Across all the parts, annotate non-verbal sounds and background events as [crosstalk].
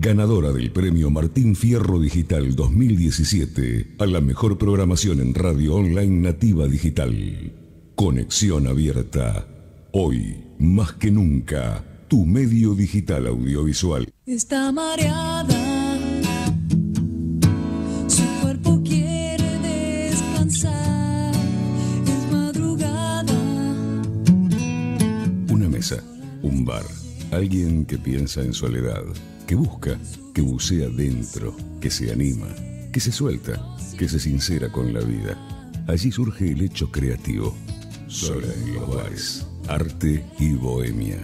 Ganadora del premio Martín Fierro Digital 2017 a la mejor programación en radio online nativa digital. Conexión Abierta. Hoy, más que nunca, tu medio digital audiovisual. Está mareada. Su cuerpo quiere descansar. Es madrugada. Una mesa, un bar, alguien que piensa en soledad, que busca, que bucea dentro, que se anima, que se suelta, que se sincera con la vida. Allí surge el hecho creativo. Sola en los bares, arte y bohemia.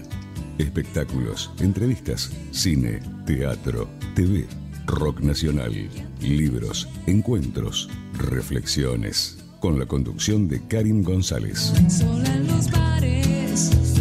Espectáculos, entrevistas, cine, teatro, TV, rock nacional, libros, encuentros, reflexiones. Con la conducción de Karim González. Sola en los bares.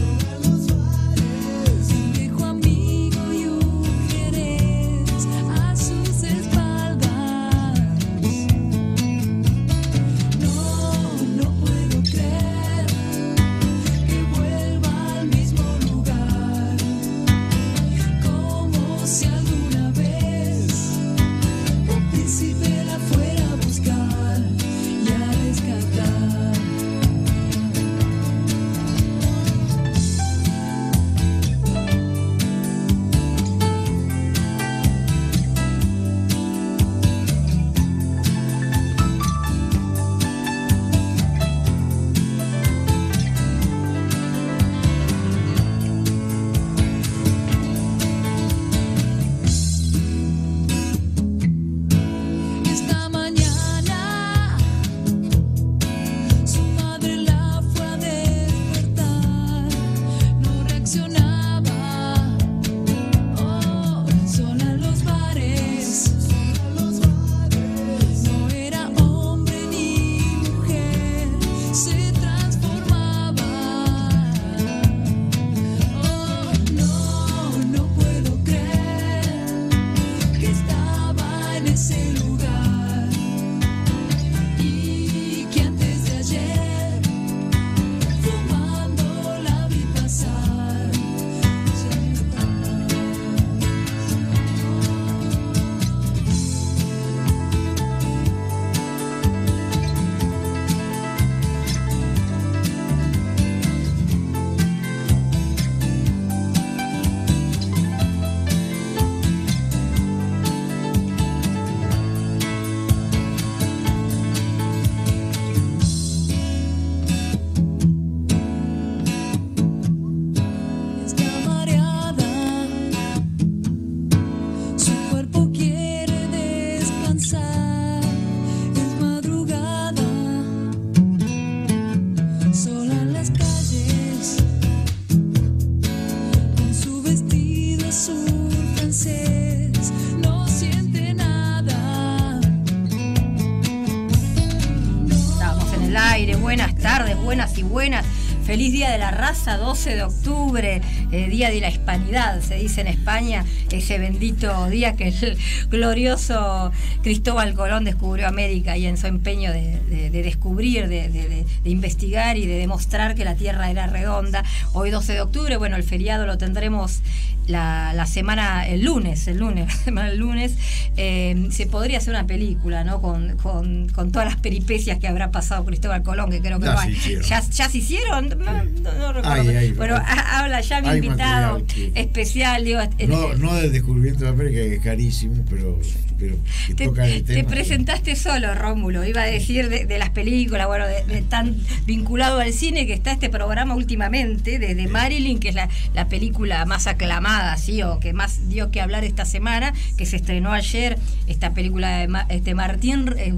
Día de la Raza, 12 de octubre, eh, Día de la Hispanidad, se dice en España, ese bendito día que el glorioso Cristóbal Colón descubrió América y en su empeño de, de- de descubrir, de, investigar y de demostrar que la Tierra era redonda. Hoy 12 de octubre, bueno, el feriado lo tendremos la, la semana, el lunes, el lunes, [laughs] la semana del lunes, eh, se podría hacer una película, ¿no? Con, con- con todas las peripecias que habrá pasado Cristóbal Colón, que creo que Ya no se. ¿Ya, ya se hicieron? No, no- no recuerdo. Ay, ay, ha- habla ya mi invitado material especial, digo, en- No, no del descubrimiento de América, que es carísimo, pero, pero que te, el presentaste solo, Rómulo. Iba a decir de, de las películas, bueno, de, de tan vinculado al cine que está este programa últimamente, desde Marilyn, que es la, la película más aclamada, ¿sí? O que más dio que hablar esta semana, que se estrenó ayer, esta película de Ma- este Martín, eh,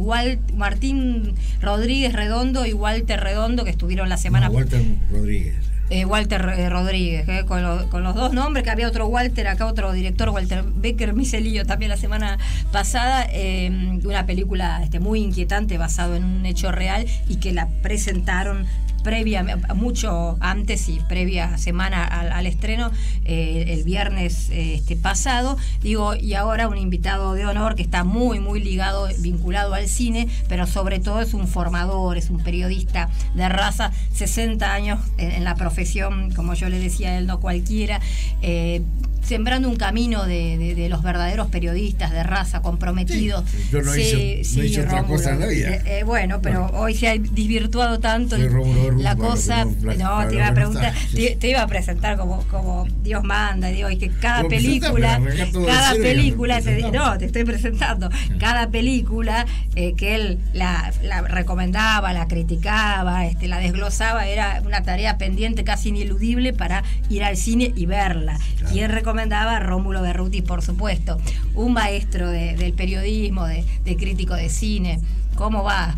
Martín Rodríguez Redondo y Walter Redondo, que estuvieron la semana No, Walter Rodríguez. Eh, Walter eh, Rodríguez, eh, con, con los dos nombres, que había otro Walter, acá otro director, Walter Becker Miselillo, también la semana pasada, eh, una película este, muy inquietante basado en un hecho real y que la presentaron previa, mucho antes y previa semana al, estreno, eh, el viernes eh, este, pasado. Digo, y ahora un invitado de honor que está muy, muy ligado, vinculado al cine, pero sobre todo es un formador, es un periodista de raza, 60 años en, la profesión, como yo le decía él, no cualquiera. eh, sembrando un camino de, de- de los verdaderos periodistas de raza comprometidos. Sí, yo no hice- no hice otra Rómulo. cosa en la vida. Eh, eh, bueno, pero Bueno. hoy se ha desvirtuado tanto Rómulo la cosa. no, No, te iba a no preguntar. Sí, te, sí. te iba a presentar como, como Dios manda, digo, y que cada Como película, cada película, no, te estoy presentando, cada película eh, que él la, la recomendaba, la criticaba, este, la desglosaba, era una tarea pendiente casi ineludible para ir al cine y verla. Claro. Y él recomendaba a Rómulo Berruti, por supuesto, un maestro de- del periodismo, de, de crítico de cine. ¿Cómo va?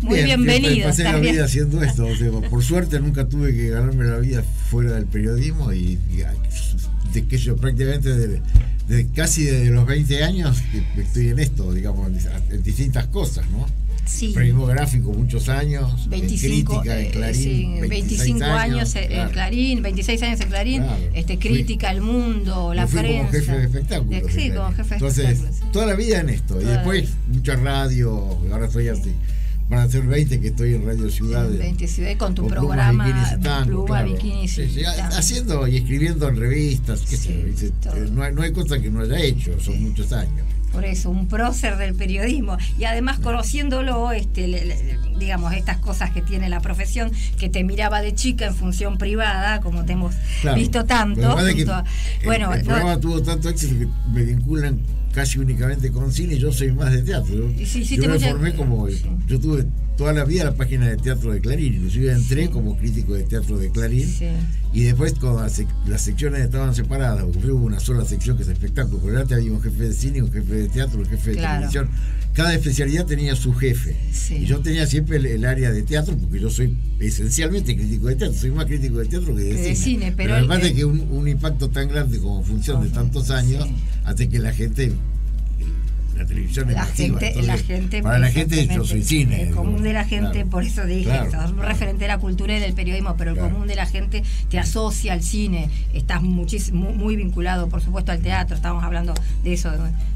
Muy Bien, bienvenido. Pasé la vida haciendo esto. o sea, por suerte nunca tuve que ganarme la vida fuera del periodismo y, y, ah, de que yo prácticamente de, de casi desde los 20 años estoy en esto, digamos, en, en distintas cosas, ¿no? Sí. Periodismo gráfico muchos años, 25, en crítica, en eh, Clarín, sí, 26 25 años, en claro. Clarín, 26 años en Clarín, Claro. este, crítica al mundo, la fui prensa. como jefe de espectáculos. De- sí, en como jefe de Entonces, espectáculos. toda la vida en esto. Toda y después mucha radio, ahora estoy así. Van a ser 20 que estoy en Radio Ciudad. En 20 Ciudad, con tu Plumas, programa Bikinis y Tango, Pluma, claro. Sí, sí. Haciendo y escribiendo en revistas, qué sé Sí, eh, no, hay, no hay cosa que no haya hecho, son muchos años. Por eso, un prócer del periodismo. Y además conociéndolo, este, le- le- digamos, estas cosas que tiene la profesión, que te miraba de chica en función privada, como te hemos Claro. visto tanto. Que a- el- bueno, el, no- programa tuvo tanto éxito que me vinculan casi únicamente con cine yo soy más de teatro. Yo, Y sí, sí, yo te me mucha- formé como. Yo tuve toda la vida la página de teatro de Clarín, inclusive entré como crítico de teatro de Clarín. Sí. Y después cuando las, sec- las secciones estaban separadas, porque hubo una sola sección que es espectáculo, pero antes había un jefe de cine, un jefe de teatro, un jefe de Claro. televisión. Cada especialidad tenía su jefe. Sí. Y yo tenía siempre el, el área de teatro, porque yo soy esencialmente crítico de teatro, soy más crítico de teatro que de, Que de cine, pero el- pasa es que un, un impacto tan grande como función de tantos años hace que la gente la televisión es la masiva, gente, entonces, la gente para la gente yo soy cine el común de la gente claro, por eso dije claro, referente de la cultura y del periodismo pero el común de la gente te asocia al cine estás muchísimo muy vinculado por supuesto al teatro estábamos hablando de eso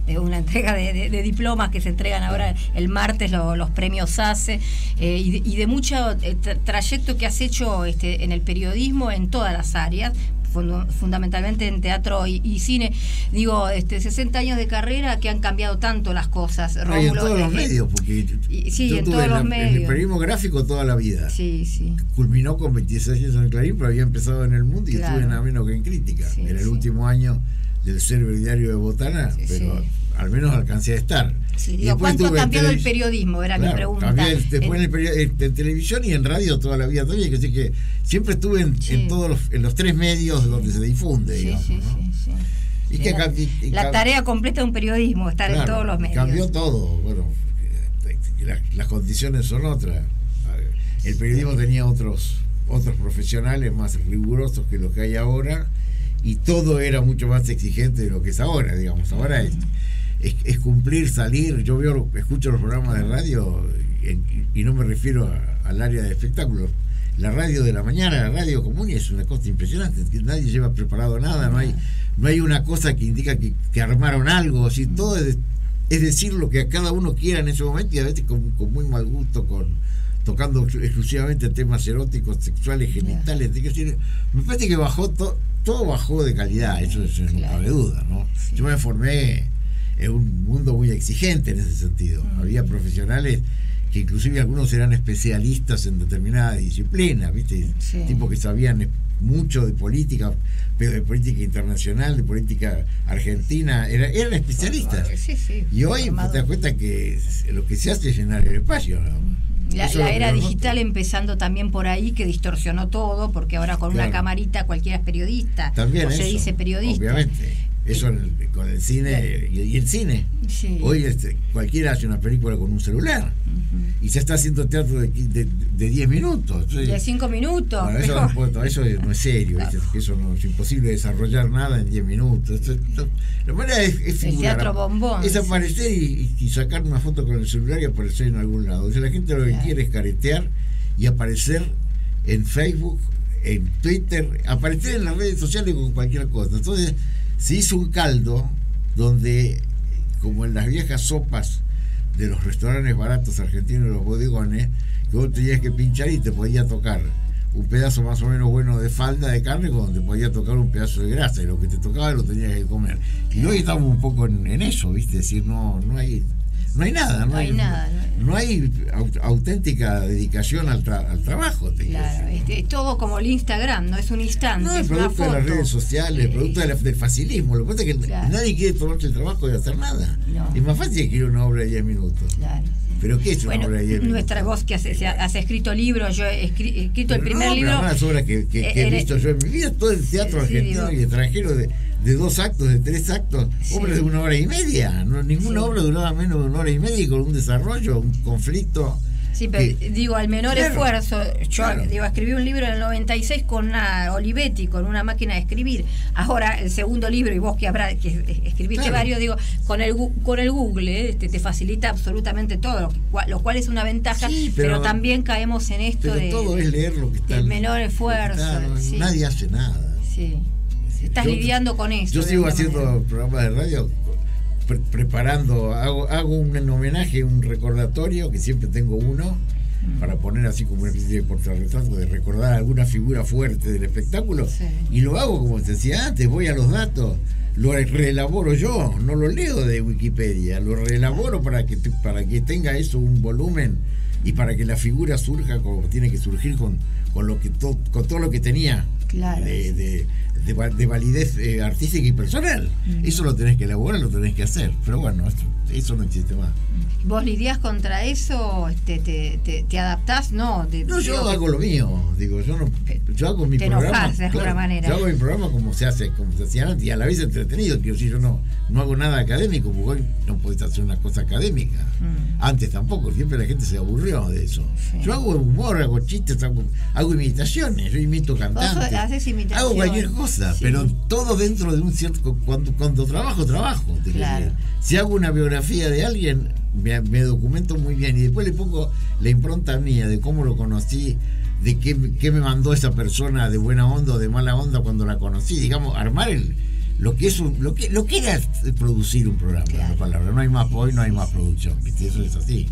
de, una entrega de, de- de diplomas que se entregan ahora el martes lo- los premios ACE eh, y, de, y de mucho eh, tra- trayecto que has hecho este, en el periodismo en todas las áreas fundamentalmente en teatro y, y cine. Digo, este 60 años de carrera que han cambiado tanto las cosas. No, y en Rómulo, todos los eh, medios, porque y- sí, yo en tuve todos la- los en medios. el periodismo gráfico toda la vida. Sí, sí. Culminó con 26 años en el Clarín, pero había empezado en el mundo y Claro. estuve nada menos que en crítica. Sí, en el sí. último año del ser diario de Botana, Sí, pero sí. Al menos alcancé a estar. Sí, digo, ¿Cuánto ha cambiado el periodismo? Era mi Claro, pregunta. cambié después En- el en- en televisión y en radio toda la vida también, que sí que siempre estuve en, Sí. en todos los, en los tres medios donde se difunde, la, y tarea completa de un periodismo, estar en todos los medios. Cambió todo, bueno, la- las condiciones son otras. El periodismo tenía otros otros profesionales más rigurosos que lo que hay ahora y todo era mucho más exigente de lo que es ahora, digamos. Ahora es, es, es cumplir, salir. Yo veo, escucho los programas de radio en- y no me refiero a- al área de espectáculos. La radio de la mañana, la radio común, y es una cosa impresionante. que Nadie lleva preparado nada, no hay, no hay una cosa que indica que, que armaron algo. Así, todo es, es decir lo que a cada uno quiera en ese momento y a veces con, con muy mal gusto, con tocando exclu- exclusivamente temas eróticos, sexuales, genitales. Es decir, me parece que bajó to- todo bajó de calidad, eso, eso no Claro. cabe duda. ¿no? Sí. Yo me formé en un mundo muy exigente en ese sentido. Mm. Había profesionales que inclusive algunos eran especialistas en determinada disciplina, ¿viste? Sí. Tipos que sabían mucho de política, pero de política internacional, de política argentina, era- eran especialistas. Sí, sí. Y hoy formado. te das cuenta que lo que se hace es llenar el espacio. más. La, es era digital empezando también por ahí, que distorsionó todo, porque ahora con una camarita cualquiera es periodista. También o eso, se dice periodista. Obviamente. Eso en el- con el cine y, y el cine. Sí. Hoy este, cualquiera hace una película con un celular y se está haciendo teatro de, qui- de, de 10 minutos. Entonces, De cinco minutos. bueno, eso, no, puedo- eso no es serio, eso no es imposible desarrollar nada en 10 minutos. Esto- esto- la manera es, es El figurar, teatro bombón, Es aparecer y, y sacar una foto con el celular y aparecer en algún lado. O sea, la gente lo que Claro. quiere es caretear y aparecer en Facebook, en Twitter, aparecer en las redes sociales con cualquier cosa. Entonces, se hizo un caldo donde, como en las viejas sopas de los restaurantes baratos argentinos, los bodegones, que vos tenías que pinchar y te podía tocar un pedazo más o menos bueno de falda de carne cuando te podía tocar un pedazo de grasa y lo que te tocaba lo tenías que comer. Y hoy estamos un poco en, en eso, ¿viste? Es decir, no, no hay no hay nada, no, No hay nada, no no hay au- auténtica dedicación al, tra- al trabajo. te Claro, este, es todo como el Instagram, no es un instante, No, es es producto de las redes sociales, Eh, producto de la- del facilismo. Lo que pasa es que Claro. nadie quiere tomarse el trabajo de hacer nada. No. Es más fácil escribir una obra de 10 minutos. Claro. ¿Pero qué es una Bueno, obra de 10 minutos? nuestra voz que has, has escrito libros, yo he escri- he escrito el primer no, libro. las obras que, que- que eh, he eh, visto yo en mi vida, todo el teatro argentino y extranjero de, de dos actos, de tres actos, Sí. obras de una hora y media. No, ninguna Sí. obra duraba menos de una hora y media y con un desarrollo, un conflicto. Sí, pero que- digo, al menor Claro, esfuerzo, yo claro. digo, escribí un libro en el 96 con una Olivetti, con una máquina de escribir. Ahora, el segundo libro, y vos que habrá, que escribiste Claro. varios, digo, con el con el Google, eh, te, te facilita absolutamente todo, lo, que- cua- lo cual es una ventaja, Sí, pero, pero- también caemos en esto pero de. todo es leer lo que está. en- menor esfuerzo, está, no- sí. Nadie hace nada. Sí. Estás Yo- lidiando con eso. Yo sigo haciendo manera. programas de radio, pre- preparando, hago, hago un homenaje, un recordatorio, que siempre tengo uno, para poner así como una especie de portarretrato, de recordar alguna figura fuerte del espectáculo. Sí. Y lo hago como te decía antes, voy a los datos, lo reelaboro yo, no lo leo de Wikipedia, lo reelaboro para que, para que tenga eso un volumen y para que la figura surja como tiene que surgir con, con, lo que to- con todo lo que tenía Claro. de, de- de de validez eh, artística y personal. Eso lo tenés que elaborar, lo tenés que hacer. Pero bueno, esto- eso no existe más. ¿Vos lidiás contra eso? Este, te, te, te adaptás? No, No, yo hago lo mío. Digo, yo no, yo hago mi programa. enojás de alguna manera. Yo hago mi programa como se hace, como se hacía antes, y a la vez entretenido. Quiero decir, yo no, no hago nada académico, porque hoy no podés hacer una cosa académica. Mm. Antes tampoco, siempre la gente se aburrió de eso. Sí. Yo hago humor, hago chistes, hago, hago imitaciones, yo imito cantantes. haces imitaciones. Hago cualquier cosa, Sí. pero todo dentro de un cierto. Cuando, cuando trabajo, trabajo. Claro. Si hago una biografía de alguien, me, me documento muy bien y después le pongo la impronta mía de cómo lo conocí, de qué, qué me mandó esa persona de buena onda o de mala onda cuando la conocí. Digamos, armar el, lo que es un- lo que lo que era producir un programa, Claro. la palabra. No hay más hoy, no hay más producción, ¿viste? Eso es así.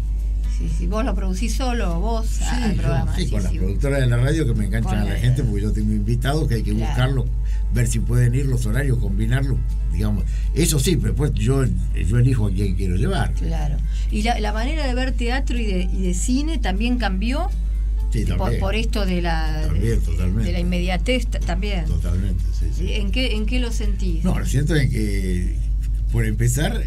Sí, sí, vos lo producís solo, vos al yo- programa. sí, sí, con las sí. productoras de la radio que me enganchan Con a la la- gente porque yo tengo invitados que hay que Claro. buscarlo, ver si pueden ir los horarios, combinarlos, digamos. Eso sí, pero después yo, yo elijo a quién quiero llevar. Claro. Y la, la manera de ver teatro y de, y de cine también cambió Sí, por, también. por esto de la, También, de, la inmediatez también. Totalmente, sí, sí. ¿En qué, ¿En qué lo sentís? No, lo siento es que, por empezar,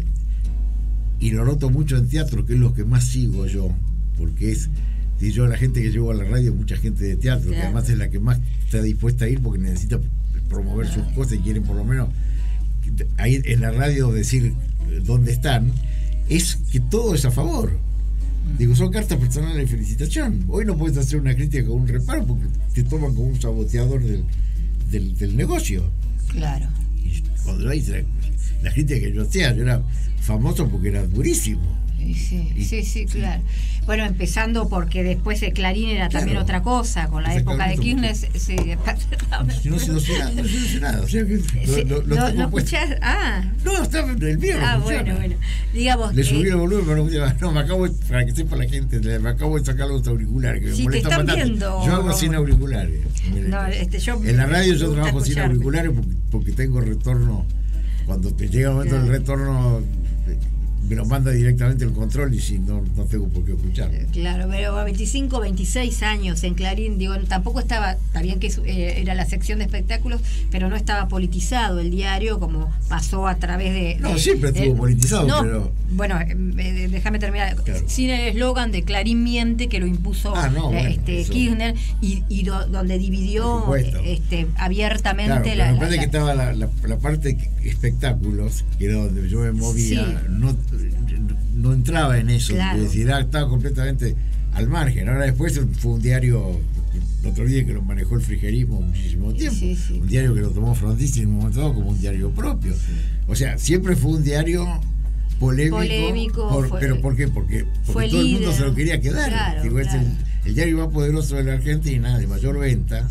y lo noto mucho en teatro, que es lo que más sigo yo, porque es, si yo la gente que llevo a la radio, mucha gente de teatro, que además es la que más está dispuesta a ir porque necesita promover sus cosas y quieren por lo menos ahí en la radio decir dónde están, es que todo es a favor. Digo, son cartas personales de felicitación. Hoy no puedes hacer una crítica con un reparo porque te toman como un saboteador del, del, del negocio. Claro. Y cuando hice la, crítica que yo hacía, yo era famoso porque era durísimo. Sí, sí, Y- sí, claro. Bueno, empezando porque después de Clarín era también otra cosa, con la época de Kirchner. Exactamente, Sí, [laughs] Si no se no sé nada, no se no sé nada. O sea que lo, Sí, lo- lo no, tengo no puesto. escuchás. Ah, No, está el mío. no ah bueno, bueno. Digamos. Le subí el volumen, pero no funciona. No, me acabo, de- para que sepa la gente, me acabo de sacar los auriculares. Que me Sí, te están bastante. viendo, Yo hago sin auriculares. No, este, yo en la radio yo trabajo sin auriculares porque, porque tengo retorno. Cuando te llega el momento del retorno, me lo manda directamente el control y si no, no tengo por qué escuchar. Claro, pero a 25, 26 años en Clarín, digo, tampoco estaba, está bien que eh, era la sección de espectáculos, pero no estaba politizado el diario como pasó a través de... No, de- siempre estuvo politizado, no, pero- Bueno, eh, eh, déjame terminar. Claro. Sin el eslogan de Clarín miente que lo impuso Ah, no, eh, bueno, este, eso- Kirchner y, y do- donde dividió eh, este, abiertamente Claro, la... me parece la- que estaba la, la- la parte espectáculos, que era donde yo me movía, Sí. no, no entraba en eso. Claro. Es decir, ah, estaba completamente al margen. Ahora después fue un diario, no te olvides que lo manejó el frigerismo muchísimo tiempo. Sí, sí. Un diario que lo tomó Frondizi en un momento dado como un diario propio. O sea, siempre fue un diario polémico. Polémico, por- fue- pero ¿por qué? Porque, porque fue todo el mundo se lo quería quedar. Claro, Digo, es el, el diario más poderoso de la Argentina, de mayor venta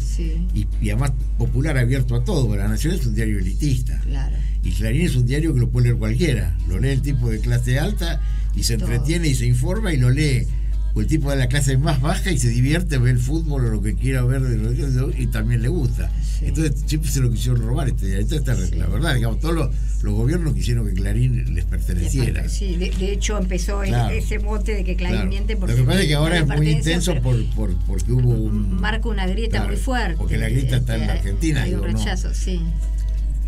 y, y además popular abierto a todo. La Nación es un diario elitista. claro. Y Clarín es un diario que lo puede leer cualquiera. Lo lee el tipo de clase alta y se entretiene y se informa y lo lee o el tipo de la clase más baja y se divierte, ve el fútbol o lo que quiera ver de los- y también le gusta. Sí. Entonces siempre se lo quisieron robar este diario. Esta es Sí. la verdad, digamos, todos los, los gobiernos quisieron que Clarín les perteneciera. Sí, de, de hecho empezó Claro. ese mote de que Clarín Claro. miente porque Lo que pasa es que ahora es muy intenso por, por- porque hubo un... marca una grieta Claro, muy fuerte. porque la grieta está en la Este, Argentina, Hay un digo, no. rechazo, sí.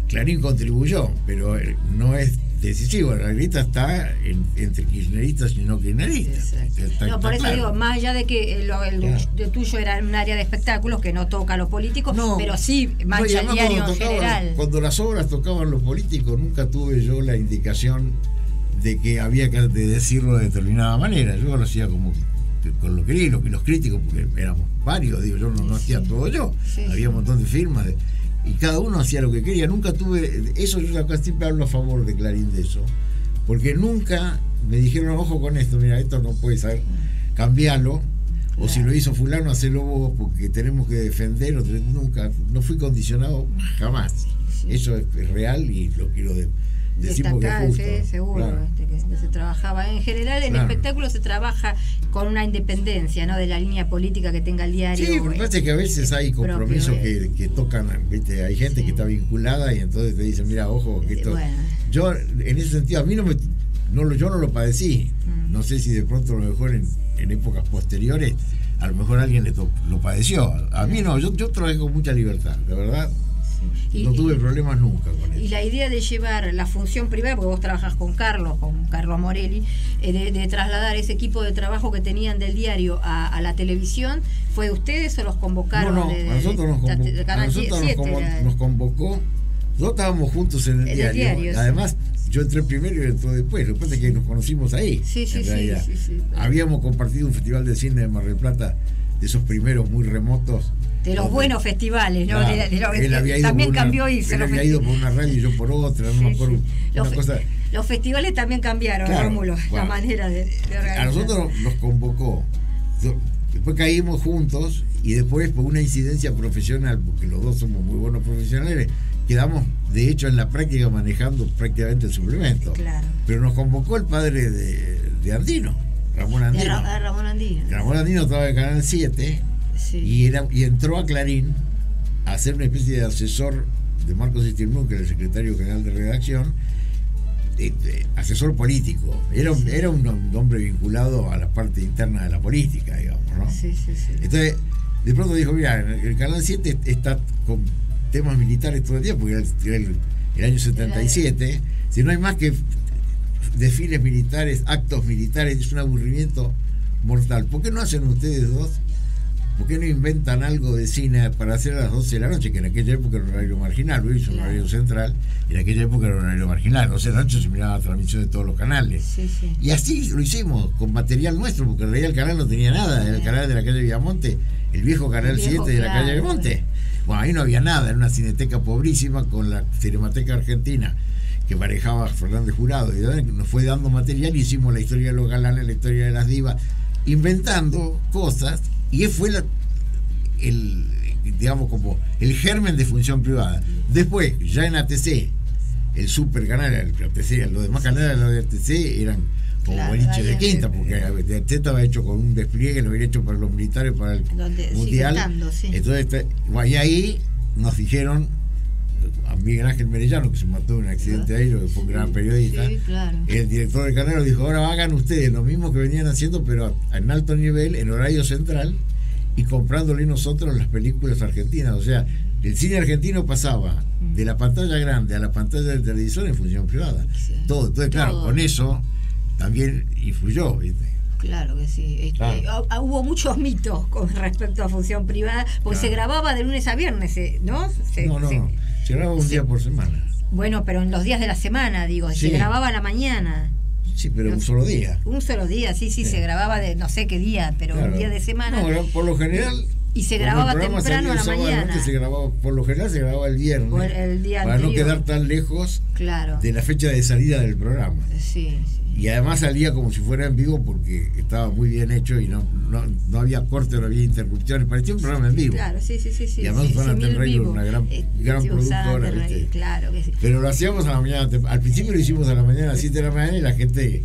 Clarín contribuyó, pero eh, no es decisivo. La grieta está en- entre kirchneristas y no kirchneristas. Está- no, por eso claro. digo, más allá de que eh, lo, el Claro. de tuyo era un área de espectáculos que no toca a los políticos, No. pero sí No, mancha el además diario en cuando tocaban- general. Cuando las obras tocaban los políticos, nunca tuve yo la indicación de que había que de decirlo de determinada manera. Yo lo hacía como con lo que que los críticos, porque éramos varios, digo, yo no, no hacía todo yo. Sí, había un sí. montón de firmas de- y cada uno hacía lo que quería. Nunca tuve, eso yo acá siempre hablo a favor de Clarín de eso, porque nunca me dijeron, ojo con esto, mira, esto no puede ser, cambialo. O si lo hizo fulano, hacelo vos porque tenemos que defender. Nunca, no fui condicionado jamás. Eso es, es real y lo quiero de- decir porque es Destacar, justo. sí, seguro, Claro. este, que, se trabajaba. En general, en Claro. espectáculos se trabaja con una independencia, ¿no? De la línea política que tenga el diario. Sí, me eh, parece que a veces hay compromisos eh. que, que tocan, ¿viste? hay gente Sí. que está vinculada y entonces te dicen, mira, ojo, que esto... bueno. Yo, en ese sentido, a mí no me... No, lo- yo no lo padecí. Mm. No sé si de pronto a lo mejor en, en épocas posteriores, a lo mejor alguien le lo padeció. A mí no, yo, yo trabajé con mucha libertad, de verdad. Y- no tuve problemas nunca con eso. Y la idea de llevar la función privada, porque vos trabajas con Carlos, con Carlos Morelli, eh, de, de trasladar ese equipo de trabajo que tenían del diario a, a la televisión, ¿fue de ustedes o los convocaron? No, no, de- de- a nosotros nos a Canal nosotros nos, 7 convo- era- nos convocó. Nosotros estábamos juntos en el, el diario. diario, y sí. Además, yo entré primero y entró después. Lo que pasa es que nos conocimos ahí. Sí, en sí, sí. Habíamos compartido un festival de cine de Mar del Plata, de esos primeros muy remotos. De los buenos festivales, ¿no? Claro, De- de lo- él había ido también una- cambió irse. Él los había ido por una radio y yo por otra, no Sí, me acuerdo. sí. Una Los, fe- cosa. los festivales también cambiaron, Claro, Rómulo, la manera de, de organizar. A nosotros nos convocó. Después caímos juntos y después por una incidencia profesional, porque los dos somos muy buenos profesionales, quedamos de hecho en la práctica manejando prácticamente el suplemento. Claro. Pero nos convocó el padre de, de Andino, Ramón Andino. Ra- Ramón Andino. Ramón Andino estaba en Canal 7 Sí. y, era, y entró a Clarín a ser una especie de asesor de Marcos Estirnú, que era el secretario general de redacción, eh, asesor político. Era, un- era un hombre vinculado a la parte interna de la política, digamos, ¿no? Sí, sí, sí. Entonces, de pronto dijo, mira, el Canal 7 está con temas militares todo el día, porque era el, el- el año 77, si no hay más que desfiles militares, actos militares, es un aburrimiento mortal. ¿Por qué no hacen ustedes dos? ¿Por qué no inventan algo de cine para hacer a las 12 de la noche? Que en aquella época era un horario marginal, hoy es un Claro. horario central, en aquella época era un horario marginal. 12 de la noche se miraba la transmisión de todos los canales. Sí, sí. Y así lo hicimos, con material nuestro, porque en realidad el canal no tenía nada, era el canal de la calle Viamonte, el viejo canal El viejo, 7 de la calle Viamonte. Bueno, ahí no había nada, era una cineteca pobrísima con la Cinemateca Argentina que manejaba Fernández Jurado, y nos fue dando material y hicimos la historia de los galanes, la historia de las divas, inventando cosas, y fue la, el, digamos, como el germen de función privada. Después, ya en ATC, el super canal, el ATC, los demás canales de ATC eran como Claro, boliche de quinta, porque ATC estaba hecho con un despliegue, lo había hecho para los militares, para el Donde mundial. sí. Entonces, y ahí nos dijeron a Miguel Ángel Merellano, que se mató en un accidente aéreo, que fue un gran periodista. Sí, claro. El director del canal dijo, ahora hagan ustedes lo mismo que venían haciendo, pero en alto nivel, en horario central, y comprándole nosotros las películas argentinas. O sea, el cine argentino pasaba de la pantalla grande a la pantalla del televisor en función privada. Sí. Todo. Entonces, claro, Todo. con eso también influyó. ¿viste? Claro que sí. Este, Claro. ah, ah, hubo muchos mitos con respecto a función privada, porque Claro. se grababa de lunes a viernes, eh, ¿no? Se- No, no, se- no. Se graba un sí. día por semana. Bueno, pero en los días de la semana, digo, Sí. se grababa a la mañana. Sí, pero un solo día. Un solo día, sí, sí, Sí. se grababa de no sé qué día, pero Claro. un día de semana. No, por lo general. Y se grababa temprano a la mañana. se grababa, por lo general se grababa el viernes. O el- día para no quedar tan lejos Claro. de la fecha de salida del programa. Sí, sí. Y además salía como si fuera en vivo porque estaba muy bien hecho y no, no, no había corte, no había interrupciones. Parecía un programa en vivo. Claro, sí, sí, sí. sí Y además sí, Susana sí, una gran- Eh, gran productora. Claro que sí. Pero lo hacíamos a la mañana. Al principio lo hicimos a la mañana, a las 7 de la mañana, y la gente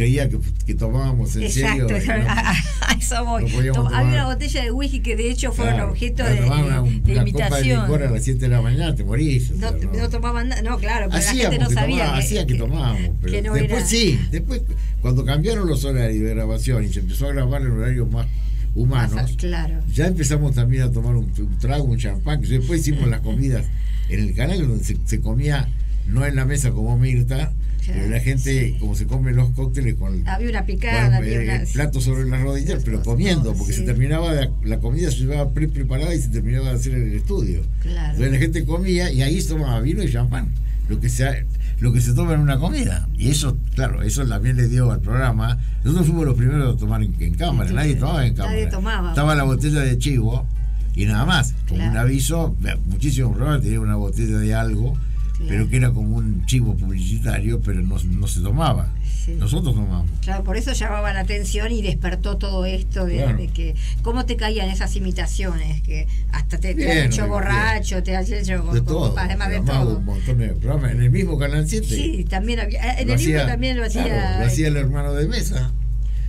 creía que, que tomábamos en Exacto, serio. [laughs] no- a, a eso voy. no Tom-. Había una botella de whisky que de hecho fueron Claro, objeto de, una, de una copa de a las 7 de la mañana te morís. No, sea, no tomaban nada, no, claro, pero la Hacíamos gente no sabía. tomaba- hacía que, tomábamos, pero después era- sí, después cuando cambiaron los horarios de grabación y se empezó a grabar en horarios más humanos, claro. ya empezamos también a tomar un, un trago, un champán, que después hicimos las comidas en el canal donde se, se comía, no en la mesa como Mirta, pero la gente, como se comen los cócteles con, Había una con picada, el, había una. el plato sobre las rodillas, pero comiendo, porque Sí. se terminaba la, la comida, se llevaba pre preparada y se terminaba de hacer en el estudio. Claro. Entonces la gente comía y ahí se tomaba vino y champán, lo que se, lo que se toma en una comida. Y eso, claro, eso también le dio al programa. Nosotros fuimos los primeros a tomar en, en cámara, Sí, nadie sí. tomaba en Nadie cámara. tomaba. Estaba la botella de chivo y nada más. Como Claro. un aviso, muchísimos programas tenían una botella de algo, Claro. pero que era como un chivo publicitario, pero no, no se tomaba. Sí. Nosotros tomamos. Claro, por eso llamaba la atención y despertó todo esto de, Claro. de que cómo te caían esas imitaciones, que hasta te, te Bien, han hecho bien. borracho, te han hecho De todo. además de todo. un montón de programas. En el mismo Canal 7. Sí, también había. En lo el hacía- también lo hacía. claro, lo hacía el hermano de Mesa.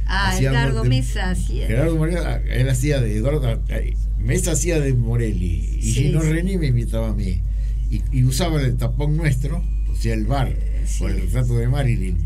ah, de- Mesa hacía. Gerardo Moreno, él hacía de Eduardo, eh, Mesa hacía de Morelli y Sí, Gino sí. Reni me invitaba a mí. Y, y usaba el tapón nuestro, o sea, el bar, sí. o el retrato de Marilyn,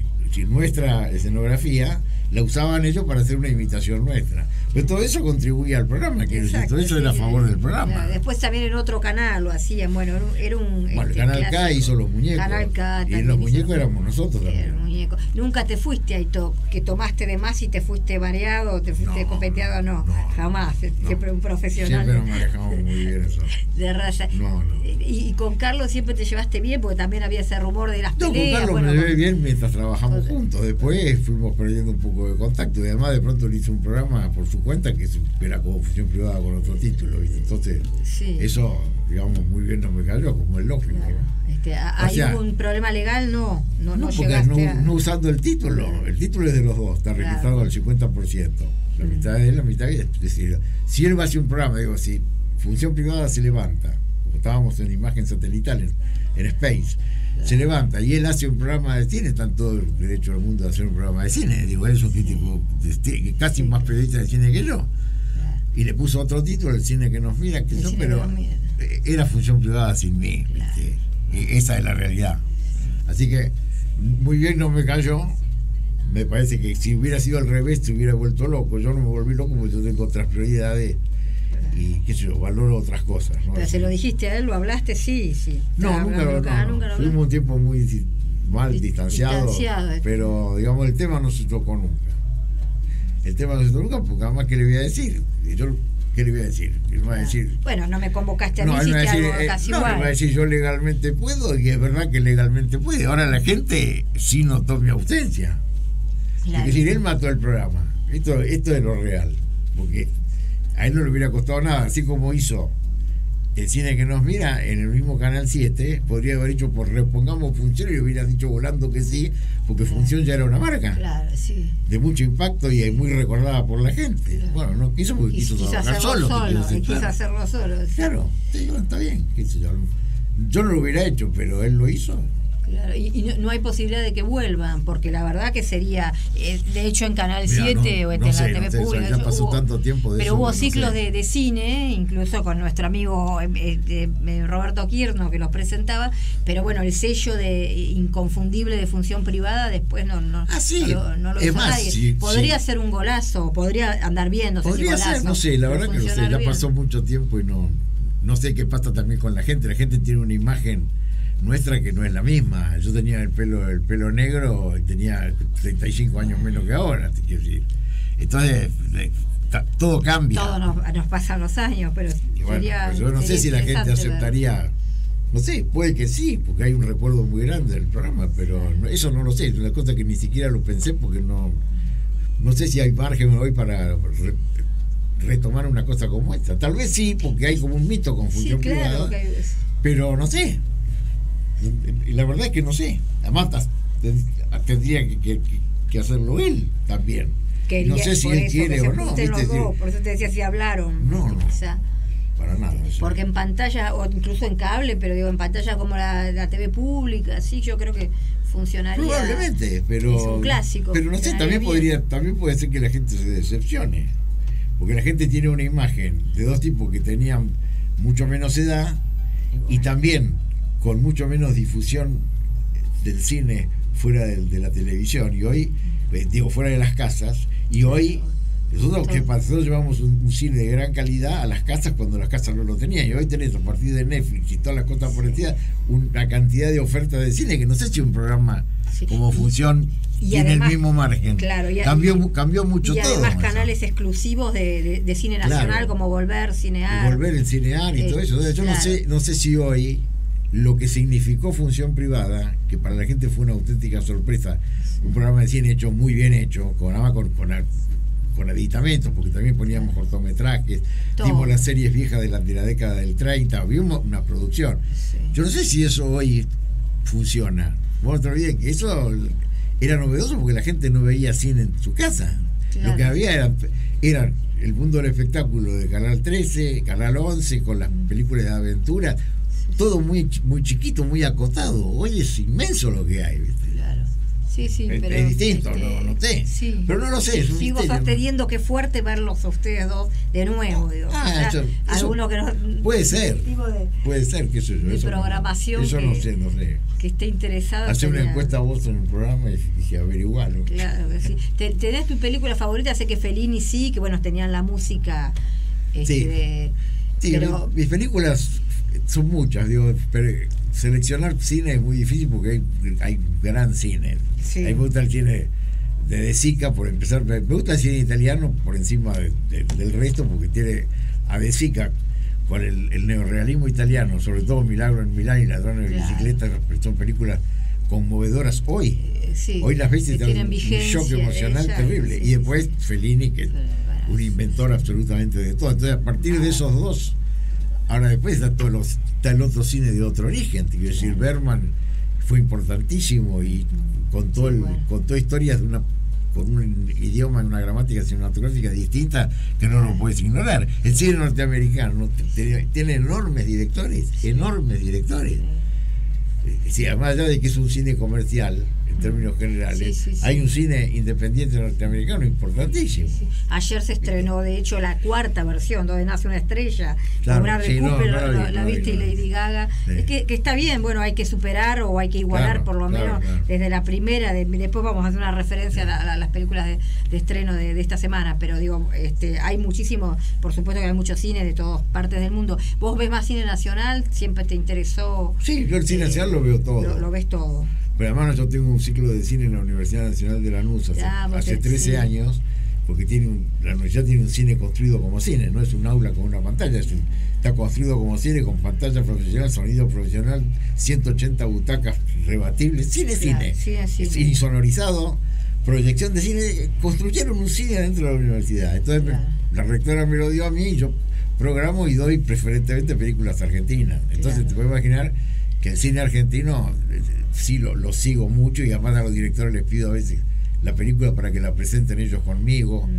nuestra escenografía, la usaban ellos para hacer una imitación nuestra. Pero todo eso contribuía al programa, que Exacto, todo eso sí, era a favor del programa. Después también en otro canal lo hacían, bueno, era un. Bueno, este, Canal K clásico. hizo los muñecos. Canal K y los muñecos éramos nosotros Era también. muñeco. Nunca te fuiste ahí, to- que tomaste de más y te fuiste mareado, te fuiste No, copeteado, no, no, jamás. no. Siempre un profesional Siempre nos manejamos muy bien eso. [laughs] de raza. No, no. Y, y con Carlos siempre te llevaste bien, porque también había ese rumor de las No, con peleas. Carlos bueno, me llevé con- bien mientras trabajamos con- juntos. Después fuimos perdiendo un poco de contacto. Y además, de pronto le hice un programa por su cuenta que se- era como función privada con otro título. ¿viste? Entonces, Sí. eso, digamos, muy bien no me cayó, como es lógico. Claro. ¿no? Este, a- O ¿Hay sea, un problema legal? No, no, no, No, porque llegaste no, a... no usando el título. El título es de los dos, está registrado al 50%. La mitad de él, la mitad. Es decir, si él va a hacer un programa, digo, si función privada se levanta, como estábamos en imagen satelital en, en Space, se levanta y él hace un programa de cine, están todo el derecho del mundo a hacer un programa de cine. Digo, él es un crítico de cine, casi más periodista de cine que yo. Y le puso otro título, el cine que nos mira, que yo, pero eh, era función privada sin mí. ¿viste? Y esa es la realidad. Así que muy bien no me cayó. Me parece que si hubiera sido al revés, se hubiera vuelto loco. Yo no me volví loco porque yo tengo otras prioridades y qué sé yo, valoro otras cosas. ¿no? Pero se lo dijiste a él, lo hablaste, sí, sí. No, nunca, hablando acá, no, nunca lo Fuimos un tiempo muy mal Di- distanciado, distanciado, eh. pero digamos el tema no se tocó nunca. El tema no se tocó nunca porque además ¿qué le voy a decir? Yo, ¿Qué le voy a decir? Me va a decir, Bueno, no me convocaste a mí, no, él va a decir, algo eh, casi no, él igual. me va a decir yo legalmente puedo y es verdad que legalmente puede. Ahora la gente sí notó mi ausencia. Claro. Es decir, él mató el programa. Esto, esto es lo real. Porque a él no le hubiera costado nada. Así como hizo el cine que nos mira en el mismo Canal 7, podría haber dicho, por repongamos función y hubiera dicho volando que sí, porque función ya era una marca Claro, sí. de mucho impacto y muy recordada por la gente. Bueno, no quiso porque Quiso, quiso, trabajar hacerlo solo. solo, quiso claro. hacerlo solo. sí. Claro, sí, bueno, está bien, qué sé yo. Yo no lo hubiera hecho, pero él lo hizo. Claro, y, y no, no hay posibilidad de que vuelvan, porque la verdad que sería, eh, de hecho en Canal Mira, 7 no- o en no la sé, TV sé, pública, ya pasó hubo- tanto tiempo de pero eso hubo ciclos de, de cine, incluso con nuestro amigo eh, eh, de- Roberto Quirno que los presentaba, pero bueno, el sello de inconfundible de función privada después no, no, Ah, sí. lo, hizo nadie. sí, podría sí. ser un golazo, podría andar si Podría golazo, ser, no sé, la verdad que no sé, ya bien. pasó mucho tiempo y no, no sé qué pasa también con la gente. La gente tiene una imagen nuestra que no es la misma. Yo tenía el pelo, el pelo negro y tenía 35 años menos que ahora, te quiero decir. Entonces, todo cambia. Todo nos, nos pasan los años, pero bueno, sería, pues yo no sé si la gente aceptaría. No sé, puede que sí, porque hay un recuerdo muy grande del programa, pero eso no lo sé. Es una cosa que ni siquiera lo pensé porque no. No sé si hay margen hoy para re- retomar una cosa como esta. Tal vez sí, porque hay como un mito con Sí, función claro, privada, que pero no sé. Y la verdad es que no sé. Además, tendría que, que- que- que hacerlo él también. Quería- no sé si él eso, quiere o no. por eso te decía si hablaron. No, no. Quizá. Para nada. eso. Porque en pantalla, o incluso en cable, pero digo, en pantalla como la, la TV pública, sí, yo creo que funcionaría. Probablemente, pero. Es un clásico. Pero no sé, también bien. podría, también puede ser que la gente se decepcione. Porque la gente tiene una imagen de dos tipos que tenían mucho menos edad y también con mucho menos difusión del cine fuera de, la televisión. Y hoy, eh, digo, fuera de las casas. Y hoy, nosotros que nosotros llevamos un, un cine de gran calidad a las casas cuando las casas no lo tenían. Y hoy tenés a partir de Netflix y todas las cosas por una cantidad de ofertas de cine que no sé si un programa Sí. como función y tiene además- el mismo margen. claro, y- cambió, y- cambió mucho y todo. además eso. canales exclusivos de, de- de cine Claro. nacional como Volver, Y Cinear. volver el cinear y Eh, todo eso. Yo no sé, no sé si hoy lo que significó función privada, que para la gente fue una auténtica sorpresa, un programa de cine hecho muy bien hecho, con con, con, con aditamentos, porque también poníamos cortometrajes, Todo. vimos las series viejas de la, de la década del 30, vimos una producción. Sí. Yo no sé si eso hoy funciona. Vos no te que eso era novedoso porque la gente no veía cine en su casa. Claro. Lo que había era, era el mundo del espectáculo de Canal 13, Canal 11, con las películas de aventura, todo muy, muy chiquito, muy acotado. Hoy es inmenso lo que hay. ¿viste? Claro. Sí, sí, Es- pero. es distinto, este, no- no sé. Sí. Pero no lo sé, Sigo sosteniendo que fuerte verlos a ustedes dos de nuevo. Digo. Ah, Quizá eso- eso alguno que no. puede ser. de- Puede ser que eso, De eso no- programación Eso no que- sé, no sé. que esté interesado. Hacer una encuesta a vos en el programa y dije averiguarlo. Claro que sí. [laughs] Te- ¿Tenés tu película favorita? Sé que Fellini sí, que bueno, tenían la música. Este, Sí. de- Sí, pero, mi- mis películas son muchas, digo, pero seleccionar cine es muy difícil porque hay, hay gran cine. Sí. A mí me gusta el cine de De Sica, por empezar, me gusta el cine italiano por encima de- de- del resto porque tiene a De Sica con el, el neorealismo italiano, sobre todo Milagro en Milán y Ladrones de Claro. bicicleta, son películas conmovedoras hoy. sí, Hoy las dan tienen un shock emocional ella, terrible. sí, y después Fellini, que es un inventor absolutamente de todo. Entonces, a partir de esos dos, ahora después está, todos los, está el otro cine de otro origen. Quiero decir, Berman fue importantísimo y contó, el, contó historias de una con un idioma, una gramática cinematográfica distinta que no lo puedes ignorar. El cine norteamericano tiene, tiene enormes directores, enormes directores. Sí, además allá de que es un cine comercial, en términos generales, Sí, sí, sí. hay un cine independiente norteamericano importantísimo. Ayer se estrenó, de hecho, la cuarta versión, donde nace una estrella, Claro, Bradley sí, no, Cooper, no la viste y. Lady Gaga. Es que, que está bien, bueno, hay que superar o hay que igualar Claro, por lo claro, menos desde la primera, de- después vamos a hacer una referencia a, la- a las películas de, de estreno de, de esta semana, pero digo, este, hay muchísimo, por supuesto que hay mucho cine de todas partes del mundo. ¿Vos ves más cine nacional? ¿Siempre te interesó? Sí, yo el cine nacional lo veo todo. Lo, lo ves todo. Pero además yo tengo un ciclo de cine en la Universidad Nacional de Lanús hace, vos hace te- 13 sí. años, porque tiene un- la universidad tiene un cine construido como cine, no es un aula con una pantalla, es un- está construido como cine con pantalla profesional, sonido profesional, 180 butacas rebatibles, cine, cine. Es insonorizado, proyección de cine, construyeron un cine dentro de la universidad. Entonces la rectora me lo dio a mí y yo programo y doy preferentemente películas argentinas. Entonces Claro. te puedes imaginar que el cine argentino sí lo, lo sigo mucho y además a los directores les pido a veces la película para que la presenten ellos conmigo.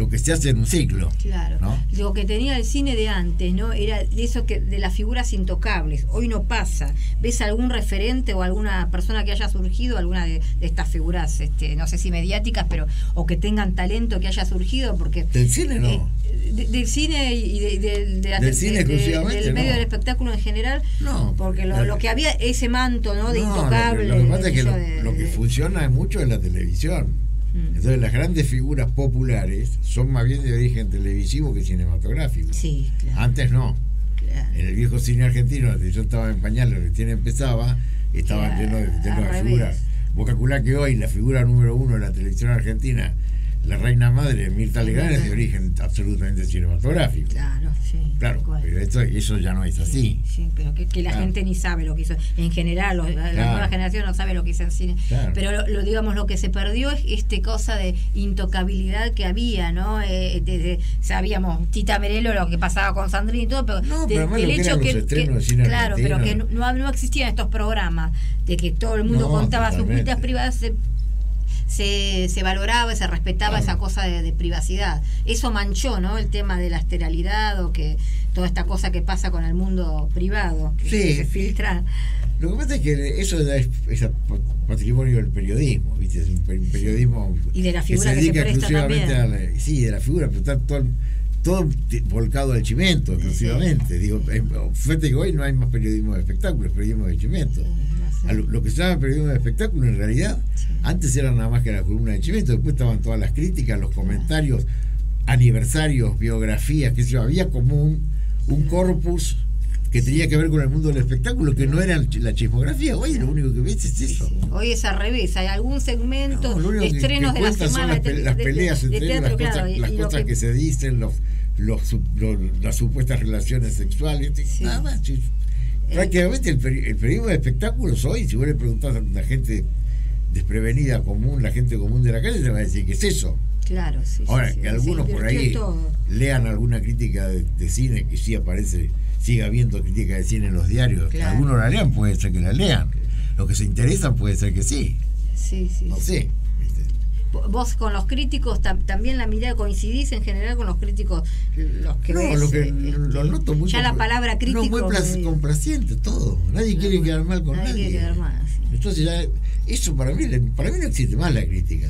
Lo que se hace en un ciclo. Claro. ¿no? Lo que tenía el cine de antes, ¿no? Era de eso que de las figuras intocables. Hoy no pasa. ¿Ves algún referente o alguna persona que haya surgido, alguna de, de estas figuras, este, no sé si mediáticas, pero o que tengan talento que haya surgido? Porque Del cine no. eh, de- del cine y de, de- de la- Del cine de- de- exclusivamente, del medio no. del espectáculo en general No. porque lo, lo que había ese manto no de No, lo que- intocable Lo que, pasa es que lo, que funciona mucho es la televisión. Mm. Entonces las grandes figuras populares son más bien de origen televisivo que cinematográfico. sí claro, Antes no. claro. En el viejo cine argentino, yo estaba en pañales, recién empezaba, estaba lleno de, lleno de figuras. Vos calculás que hoy la figura número uno de la televisión argentina, la reina madre Mirta Legrand, es de origen absolutamente cinematográfico. claro sí Claro, pero esto, eso ya no es así. Sí, pero que, que la Claro. gente ni sabe lo que hizo. En general, los- la Claro. nueva generación no sabe lo que hizo en cine. Claro. Pero lo, lo- digamos, lo que se perdió es este cosa de intocabilidad que había, ¿no? Eh, desde- sabíamos Tita Merelo lo que pasaba con Sandrine y todo, pero, No, de- pero además lo que de cine claro, pero que no, no existían estos programas de que todo el mundo No, contaba sus totalmente. vidas privadas. Se, se, se valoraba y se respetaba Claro. esa cosa de, de privacidad. Eso manchó, ¿no? El tema de la esterilidad o que toda esta cosa que pasa con el mundo privado, que, Sí. se filtra. Lo que pasa es que eso es, patrimonio del periodismo, ¿viste? Es un pe- un periodismo Y de la figura que se dedica exclusivamente también. a la- sí, de la figura, pero está todo, todo volcado al chimento exclusivamente. Digo, eh, fíjate que hoy no hay más periodismo de espectáculo, es periodismo de chimento. A lo, lo que se llama periodismo de espectáculo en realidad, antes era nada más que la columna de chimento, después estaban todas las críticas, los comentarios, aniversarios, biografías, que yo, había como un, un corpus que tenía que ver con el mundo del espectáculo, que no era la chismografía. Hoy lo único que ves es eso. Hoy es al revés, hay algún segmento, No, lo único que- estrenos que de la semana las, pe- las peleas de- de entre ellos, teatro, las cosas, y- las y cosas que... se dicen, los, los, sub- lo- las supuestas relaciones sexuales, Sí. nada más. Prácticamente el, peri- el periodismo de espectáculos hoy, si vos le preguntás a la gente desprevenida común, la gente común de la calle, te va a decir que es eso. Claro, sí. Ahora, sí, que algunos por ahí todo. lean alguna crítica de, de cine, que sí aparece, siga habiendo crítica de cine en los diarios, Claro. algunos la lean, puede ser que la lean. Los que se interesan puede ser que sí. Sí, sí, No sí. sé. Vos con los críticos tam- también la mirada coincidís en general con los críticos los que No, ves, lo que eh, lo este, noto muy ya la palabra crítico No, muy complaciente todo. Nadie quiere quedar mal con nadie nadie. quiere quedar mal, sí. Entonces ya eso para mí para mí no existe más la crítica.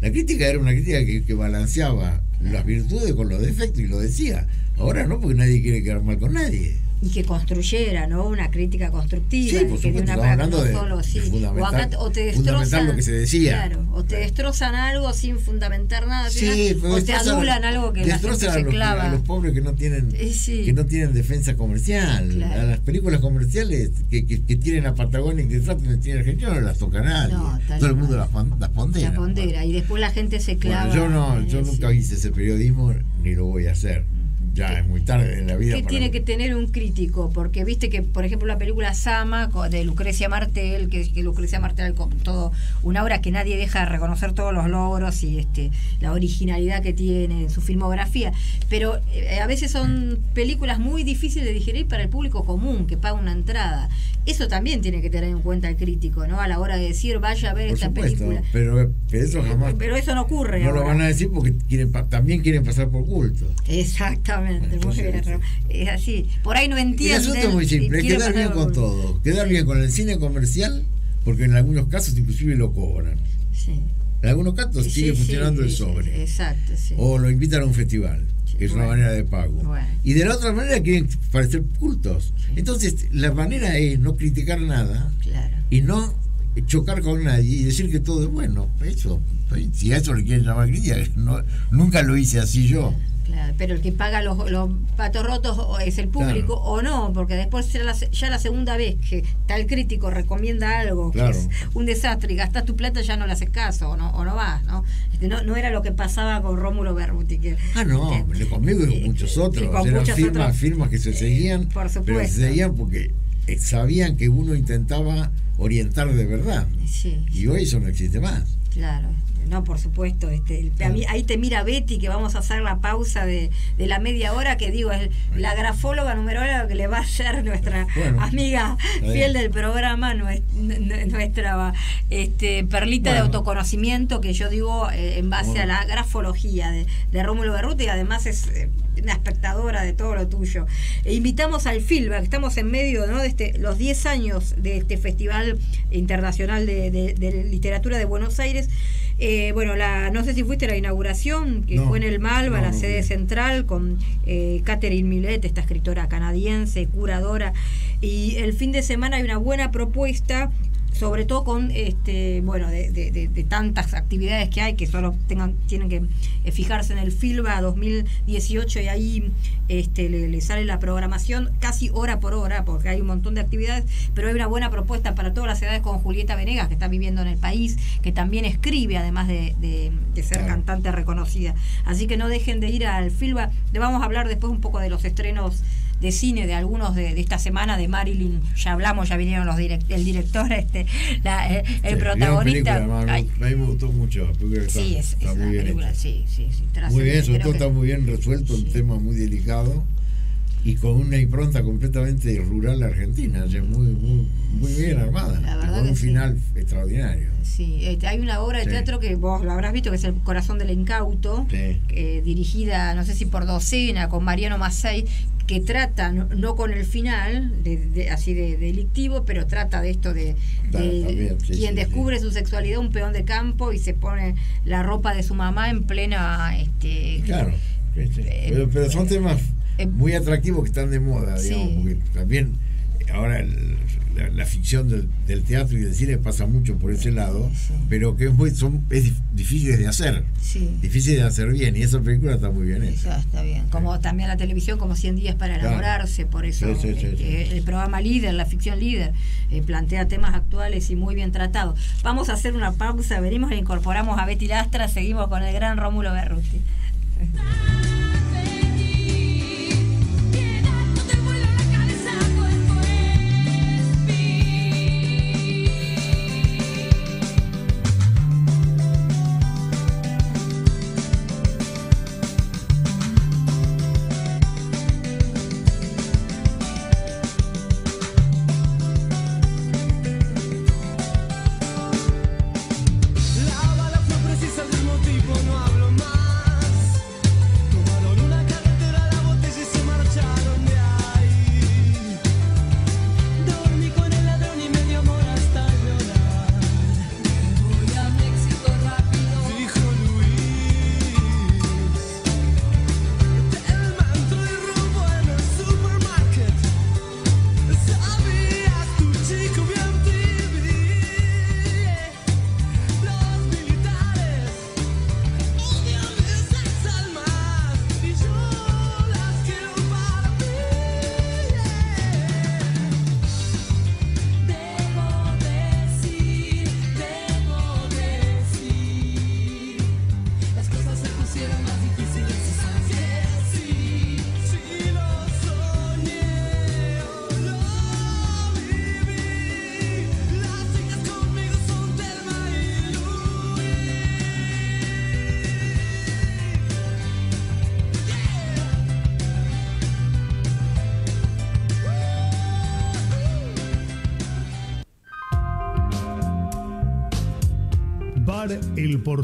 La crítica era una crítica que, que balanceaba las virtudes con los defectos y lo decía. Ahora no, porque nadie quiere quedar mal con nadie. Y que construyera no una crítica constructiva Sí, por que de supuesto, una estamos placa, hablando de- solo sí. o, acá, o te destrozan lo que se decía. claro, o te destrozan algo sin fundamentar nada Sí, nada, o te adulan algo que la gente a se los, clava a los pobres que no tienen sí. que no tienen defensa comercial. Claro. A las películas comerciales que, que, que tienen a Patagonia y que tratan de cine argentino no las toca nadie. No, Todo el mundo las, pon- las pondera. la pondera y después la gente se Bueno, clava yo no, yo nunca hice ese periodismo ni lo voy a hacer. Ya es muy tarde en la vida. ¿Qué para- tiene que tener un crítico? Porque viste que, por ejemplo, la película Sama de Lucrecia Martel, que, que Lucrecia Martel con todo una obra que nadie deja de reconocer todos los logros y este la originalidad que tiene en su filmografía, pero eh, a veces son películas muy difíciles de digerir para el público común que paga una entrada. Eso también tiene que tener en cuenta el crítico, ¿no? A la hora de decir vaya a ver Por esta supuesto, película. pero, pero eso jamás. Pero eso no ocurre. no lo ahora. van a decir porque quieren también quieren pasar por culto. Exactamente, muy bien. Es así. Por ahí no El entienden. asunto es muy simple, quedar bien con todo, quedar bien con el cine comercial, porque en algunos casos inclusive lo cobran. Sí. En algunos casos sigue sí, funcionando sí, el sobre. Exacto, sí. O lo invitan a un festival, es una manera de pago. Bueno. Y de la otra manera quieren parecer cultos. Entonces, la manera es no criticar nada Claro. y no chocar con nadie y decir que todo es bueno. Eso, si a eso le quieren llamar crítica, [laughs] no, nunca lo hice así yo. Claro, pero el que paga los, los patos rotos es el público Claro. o no, porque después la ya la segunda vez que tal crítico recomienda algo Claro. que es un desastre y gastas tu plata ya no le haces caso o no, o no vas, ¿no? Este, ¿no? No era lo que pasaba con Rómulo Berruti. Que, Ah, no, que- conmigo y con eh, muchos otros. con Eran muchos firmas, otros. firmas que se seguían, por pero se seguían porque eh, sabían que uno intentaba orientar de verdad. Sí, Y hoy eso no existe más. Claro, no, por supuesto. Este, mí- ahí te mira Betty que vamos a hacer la pausa de, de la media hora que digo es la grafóloga numeróloga que le va a hacer nuestra [laughs] Bueno, amiga fiel del programa, nuestra este, perlita de autoconocimiento que yo digo eh, en base Bueno. a la grafología de, de Rómulo Berruti, que además es eh, una espectadora de todo lo tuyo. E invitamos al FILBA, que estamos en medio ¿no? de este, los 10 años de este Festival Internacional de, de- de Literatura de Buenos Aires. Eh, bueno, la, no sé si fuiste a la inauguración, que No, fue en el Malva, no, la sede central, con eh, Catherine Millet, esta escritora canadiense, curadora. Y el fin de semana hay una buena propuesta sobre todo con este bueno de, de- de- de tantas actividades que hay que solo tengan tienen que eh, fijarse en el FILBA 2018 y ahí este le, le sale la programación casi hora por hora porque hay un montón de actividades pero hay una buena propuesta para todas las edades con Julieta Venegas que está viviendo en el país que también escribe además de, ser Claro. cantante reconocida así que no dejen de ir al FILBA le vamos a hablar después un poco de los estrenos de cine de algunos de, de esta semana de Marilyn ya hablamos ya vinieron los direct- el director [laughs] este la- eh, el Sí, protagonista película, a mí me gustó mucho. la película está- sí es, es está una muy bien película hecha. sí sí sí Muy bien, sobre todo que- está muy bien resuelto, un tema muy delicado. y con una impronta completamente rural argentina, muy, muy, muy bien armada, con un sí. final extraordinario. Sí, este, hay una obra de Sí. teatro que vos lo habrás visto, que es El Corazón del Incauto, eh, dirigida, no sé si por docena, con Mariano Massey, que trata, no, no con el final, de, de- así de delictivo, pero trata de esto de, Claro, de también, sí, quien sí, descubre su sexualidad, un peón de campo, y se pone la ropa de su mamá en plena... Este, Claro. Eh, pero, pero son temas eh, muy atractivos que están de moda, digamos, porque también eh, ahora el- la, la ficción del, del teatro y del cine pasa mucho por ese lado, Sí. pero que es muy son es dif- difíciles de hacer, Sí. difíciles de hacer bien, y esa película está muy bien hecha. Está bien. Como también la televisión, como 100 días para enamorarse, por eso este, sí. el programa líder, la ficción líder, eh, plantea temas actuales y muy bien tratados. Vamos a hacer una pausa, venimos e incorporamos a Betty Lastra, seguimos con el gran Rómulo Berruti.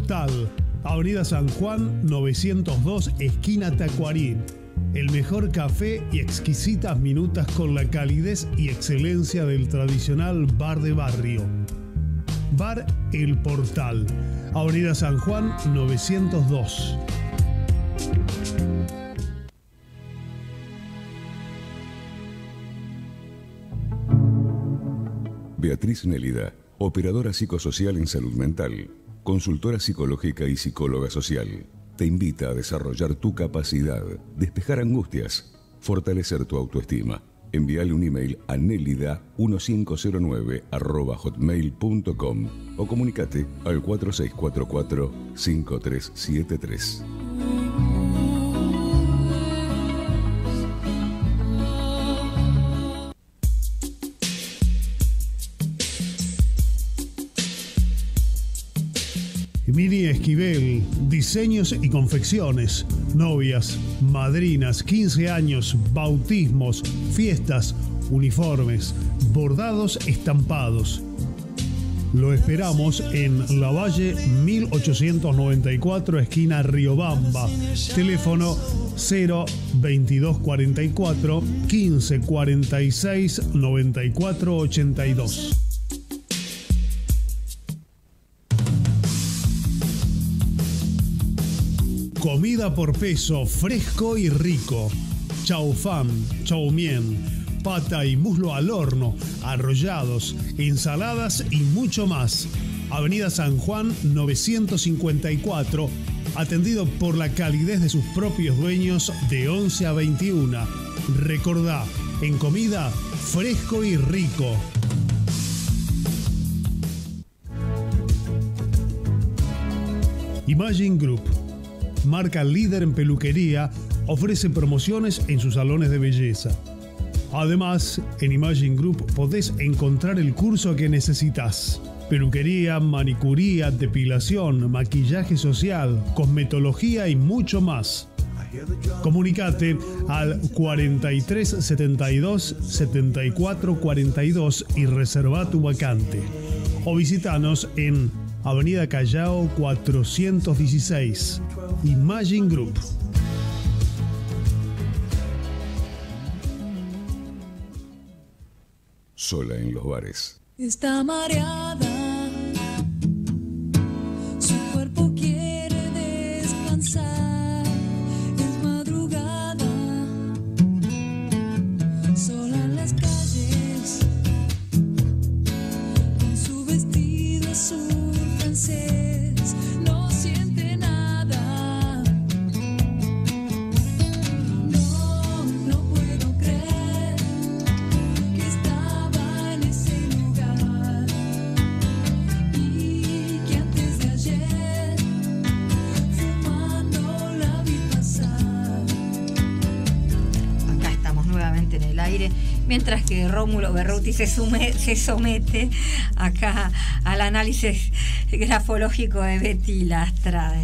Portal, Avenida San Juan 902, esquina Tacuarí. El mejor café y exquisitas minutas con la calidez y excelencia del tradicional bar de barrio. Bar El Portal, Avenida San Juan 902. Beatriz Nélida, operadora psicosocial en salud mental, consultora psicológica y psicóloga social, te invita a desarrollar tu capacidad, despejar angustias, fortalecer tu autoestima. Envíale un email a nélida1509 o comunicate al 4644 5373. Diseños y confecciones, novias, madrinas, 15 años, bautismos, fiestas, uniformes, bordados estampados. Lo esperamos en La Valle 1894, esquina Riobamba. Teléfono 0 2244 15 Comida por peso, fresco y rico. Chaufán, chaumien, pata y muslo al horno, arrollados, ensaladas y mucho más. Avenida San Juan 954, atendido por la calidez de sus propios dueños de 11 a 21. Recordá, en comida, fresco y rico. Imagine Group, marca líder en peluquería, ofrece promociones en sus salones de belleza. Además, en Imagine Group podés encontrar el curso que necesitas. Peluquería, manicuría, depilación, maquillaje social, cosmetología y mucho más. Comunicate al 4372 7442 y reserva tu vacante. O visitanos en Avenida Callao 416. Imagine Group. Sola en los bares. Está mareada, se, sume- se somete acá al análisis grafológico de Betty Lastra.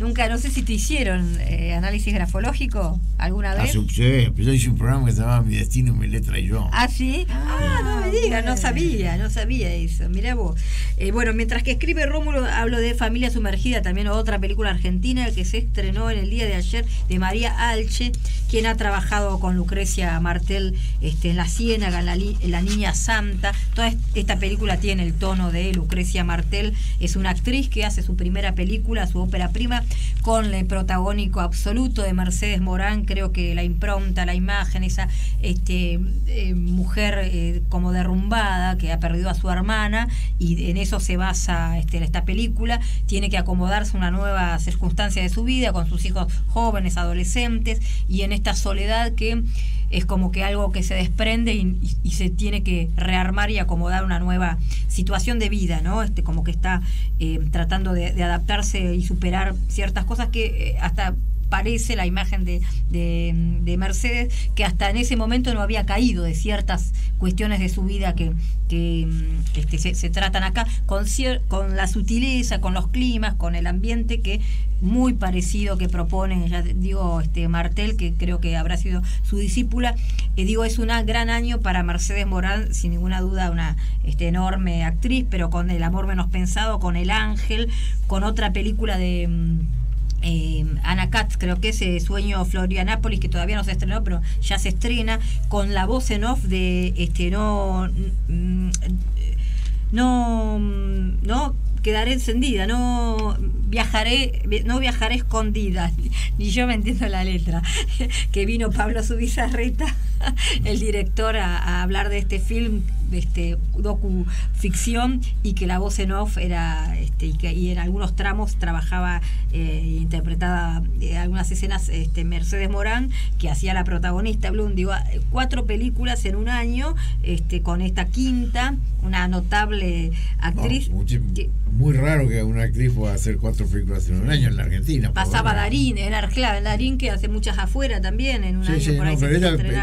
Nunca, no sé si te hicieron eh, análisis grafológico alguna vez. Hace, sí, yo hice un programa que se llamaba Mi Destino, Mi Letra y Yo. ¿Ah, sí? Ah, no no sabía, no sabía eso. Mirá vos. Eh, bueno, mientras que escribe Rómulo, hablo de Familia Sumergida, también otra película argentina que se estrenó en el día de ayer de María Alche, quien ha trabajado con Lucrecia Martel este, en La Ciénaga, en la, en La Niña Santa. Toda est- esta película tiene el tono de Lucrecia Martel. Es una actriz que hace su primera película, su ópera prima, con el protagónico absoluto de Mercedes Morán. Creo que la impronta, la imagen, esa este, eh, mujer eh, como derrumbada que ha perdido a su hermana y en eso se basa este, esta película. Tiene que acomodarse una nueva circunstancia de su vida con sus hijos jóvenes, adolescentes y en esta soledad que es como que algo que se desprende y, se tiene que rearmar y acomodar una nueva situación de vida, ¿no? Este, como que está eh, tratando de, adaptarse y superar ciertas cosas que eh, hasta parece la imagen de, de- de Mercedes, que hasta en ese momento no había caído de ciertas cuestiones de su vida que, que, mm, este, se, tratan acá, con, con la sutileza, con los climas, con el ambiente que muy parecido que propone, ya digo, este Martel, que creo que habrá sido su discípula. Eh, digo, es un gran año para Mercedes Morán, sin ninguna duda, una este, enorme actriz, pero con el amor menos pensado, con El Ángel, con otra película de. mm, eh, Ana Katz, creo que es eh, Sueño Florianápolis, que todavía no se estrenó, pero ya se estrena, con la voz en off de este no no no quedaré encendida, no viajaré, no viajaré escondida, [laughs] ni yo me entiendo la letra, [laughs] que vino Pablo Subizarreta, [laughs] el director, a, hablar de este film, este docu ficción, y que la voz en off era, este, y que y en algunos tramos trabajaba eh, interpretada eh, algunas escenas este, Mercedes Morán, que hacía la protagonista Bloom, digo, cuatro películas en un año, este, con esta quinta, una notable actriz. No, muchi- que- muy raro que una actriz pueda hacer cuatro películas en un año en la Argentina. Pasaba ahora. Darín, era claro, Darín que hace muchas afuera también, en un Sí, año sí, por no, pero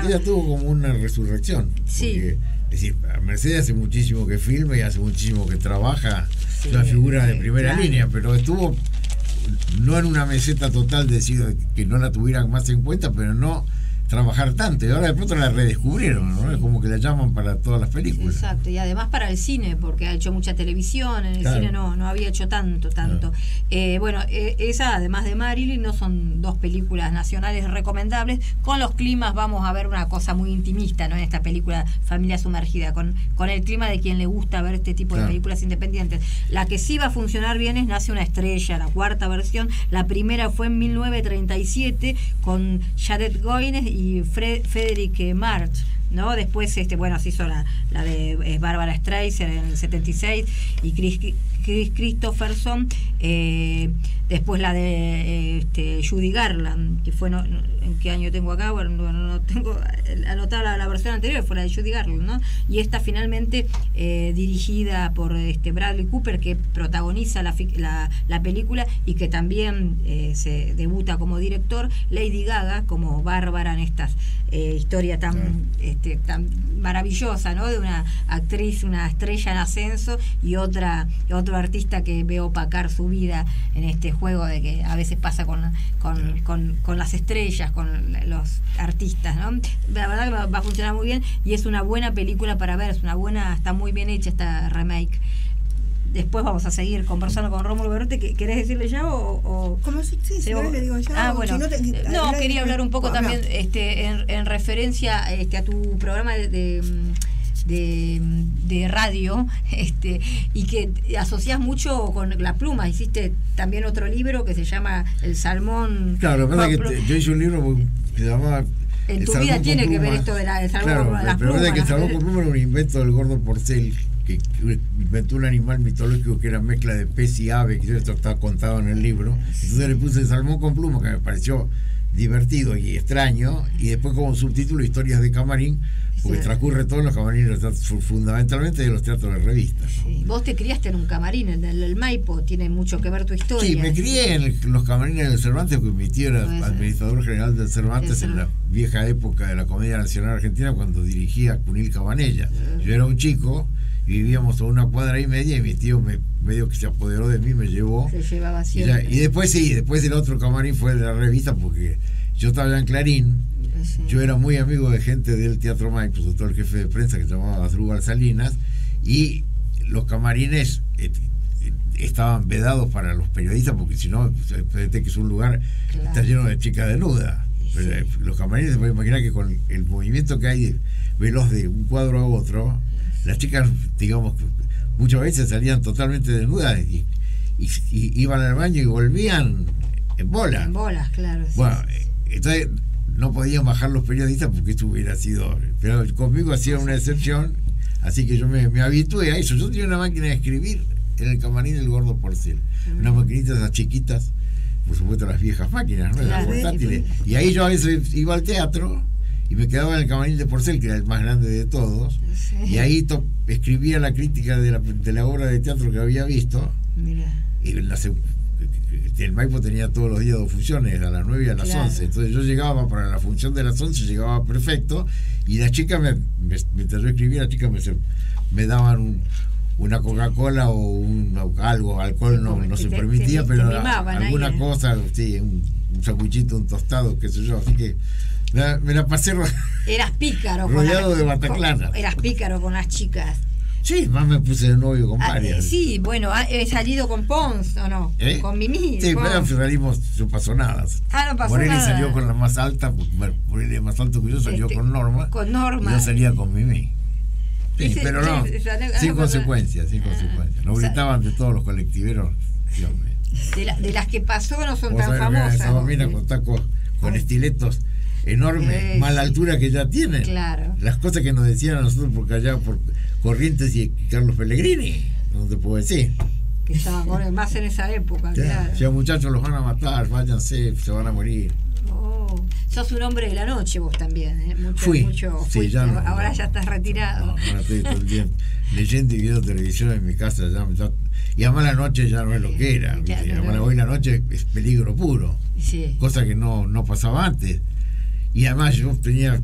ella, tuvo como una resurrección. Sí. Porque, es decir, Mercedes hace muchísimo que filma y hace muchísimo que trabaja. Sí, es una figura de primera claro. línea, pero estuvo no en una meseta total de decir que no la tuvieran más en cuenta, pero no trabajar tanto. Y ahora de pronto la redescubrieron, ¿no? Es como que la llaman para todas las películas. Exacto, y además para el cine, porque ha hecho mucha televisión, en el Claro. cine no, no había hecho tanto, tanto. Eh, bueno, eh, esa, además de Marilyn, no son dos películas nacionales recomendables. Con los climas vamos a ver una cosa muy intimista, ¿no? En esta película Familia Sumergida, con, con el clima de quien le gusta ver este tipo de películas independientes. La que sí va a funcionar bien es Nace una estrella, la cuarta versión. La primera fue en 1937 con Jadet Goines y Fre- Frederick eh, March. ¿no? Después, este, bueno, se hizo la, la de eh, Bárbara Streisand en el 76 y Chris, Chris Christopherson. eh, después la de este, Judy Garland, que fue, no, no- ¿en qué año tengo acá? Bueno, no, no tengo anotada la, la versión anterior, fue la de Judy Garland, ¿no? Y esta finalmente eh, dirigida por este Bradley Cooper, que protagoniza la, fic- la, la película y que también eh, se debuta como director, Lady Gaga como Bárbara en esta eh, historia tan, este, tan maravillosa, ¿no? De una actriz, una estrella en ascenso y otra, otro otro artista que ve opacar su vida en este juego de que a veces pasa con, con, con- con las estrellas, con los artistas, ¿no? La verdad que va, va a funcionar muy bien y es una buena película para ver, es una buena, está muy bien hecha esta remake. Después vamos a seguir conversando con Rómulo Berrote. ¿Qué- ¿Querés decirle ya o...? o- ¿Cómo si, sí, si Sí, no le digo yo? ah, si bueno. no, te- no, habla- quería hablar un poco habla. también este, en, en referencia este, a tu programa de, de, de- de radio [laughs] este, y que asocias mucho con la pluma. Hiciste también otro libro que se llama El Salmón. Claro, lo que pasa es que yo hice un libro que se llamaba. En tu vida tiene que ver esto de la- salmón Claro, con las pero verdad es que el plumas, salmón con pluma era un invento del gordo porcel, que, inventó un animal mitológico que era mezcla de pez y ave, que esto está contado en el libro. Entonces le puse el salmón con pluma, que me pareció divertido y extraño, y después como subtítulo Historias de Camarín, porque Sí. transcurre todos los camarines, fundamentalmente de los teatros de revistas. Sí, Vos te criaste en un camarín, en el, Maipo, tiene mucho que ver tu historia. Sí, me crié en el- los camarines del Cervantes porque mi tío era administrador general del Cervantes en la vieja época de la Comedia Nacional Argentina cuando dirigía Cunil Cabanella. Yo era un chico vivíamos a una cuadra y media y mi tío me, medio que se apoderó de mí, me llevó. Se llevaba Y, ya- y después sí, después el otro camarín fue de la revista porque yo estaba en Clarín. Sí. Yo era muy amigo de gente del Teatro todo el jefe de prensa que se llamaba Asdrúbal Salinas, y los camarines eh, eh, estaban vedados para los periodistas, porque si no, pues, fíjate que es un lugar que está Claro. lleno de chicas desnudas. Pero, eh, Los camarines, se puede imaginar que con el movimiento que hay veloz de un cuadro a otro, las chicas, digamos, muchas veces salían totalmente desnudas y, y- y iban al baño y volvían en bola. En bolas, claro. sí. Bueno, eh, entonces no podían bajar los periodistas porque esto hubiera sido. Pero conmigo hacía una excepción, así que yo me, me habitué a eso. Yo tenía una máquina de escribir en el camarín del gordo porcel. Unas maquinitas esas chiquitas, por supuesto las viejas máquinas, ¿no? Las portátiles. Y ahí yo a veces iba al teatro y me quedaba en el camarín de porcel, que era el más grande de todos. Sí. Y ahí to- escribía la crítica de la, de la obra de teatro que había visto. Mira. Y en la el Maipo tenía todos los días dos funciones, a las 9 y a las Claro. 11. Entonces yo llegaba para la función de las 11, llegaba perfecto. Y las chicas, me, me- mientras yo escribía, las chicas me, me daban un- una Coca-Cola o un, algo, alcohol no, no se te- permitía, te- pero te mimaban ahí, alguna ¿eh? cosa, sí, un, un sanguichito, un tostado, qué sé yo. Así que me, la- pasé. Eras pícaro. [laughs] con Rodeado las- de Bataclana. con- Eras pícaro con las chicas. Sí, más me puse de novio con Ah, varias. eh, sí, bueno, ah, he salido con Pons, ¿o no? ¿Eh? Con Mimi. Sí, Pons. pero salimos, no pasó nada. Ah, no pasó Morelli nada. salió con la más alta, bueno, Morelli más alto que yo, salió Este, con Norma. con Norma. Y yo salía con Mimi. Sí, Ese- pero no, sin consecuencias, sin ah, consecuencias. Nos o sea- gritaban de todos los colectiveros. Dios mío. De, la- de las que pasó no son tan famosas. Esa con tacos, con estiletos enormes, Eh, más la sí. altura que ya tienen. Claro. Las cosas que nos decían a nosotros por allá, por Corrientes y Carlos Pellegrini, no te puedo decir. Que estaban con- más en esa época, Ya, claro. ya, muchachos los van a matar, váyanse, se van a morir. Oh, sos un hombre de la noche vos también, ¿eh? Mucho, Fui. mucho. Sí, ya no, ahora no. ya estás retirado. No, ahora estoy todo el día [laughs] leyendo y viendo televisión en mi casa. Ya, ya- y además la noche ya no es lo que era. ¿viste? no, además hoy la noche es peligro puro, Sí. cosa que no, no pasaba antes. Y además yo tenía,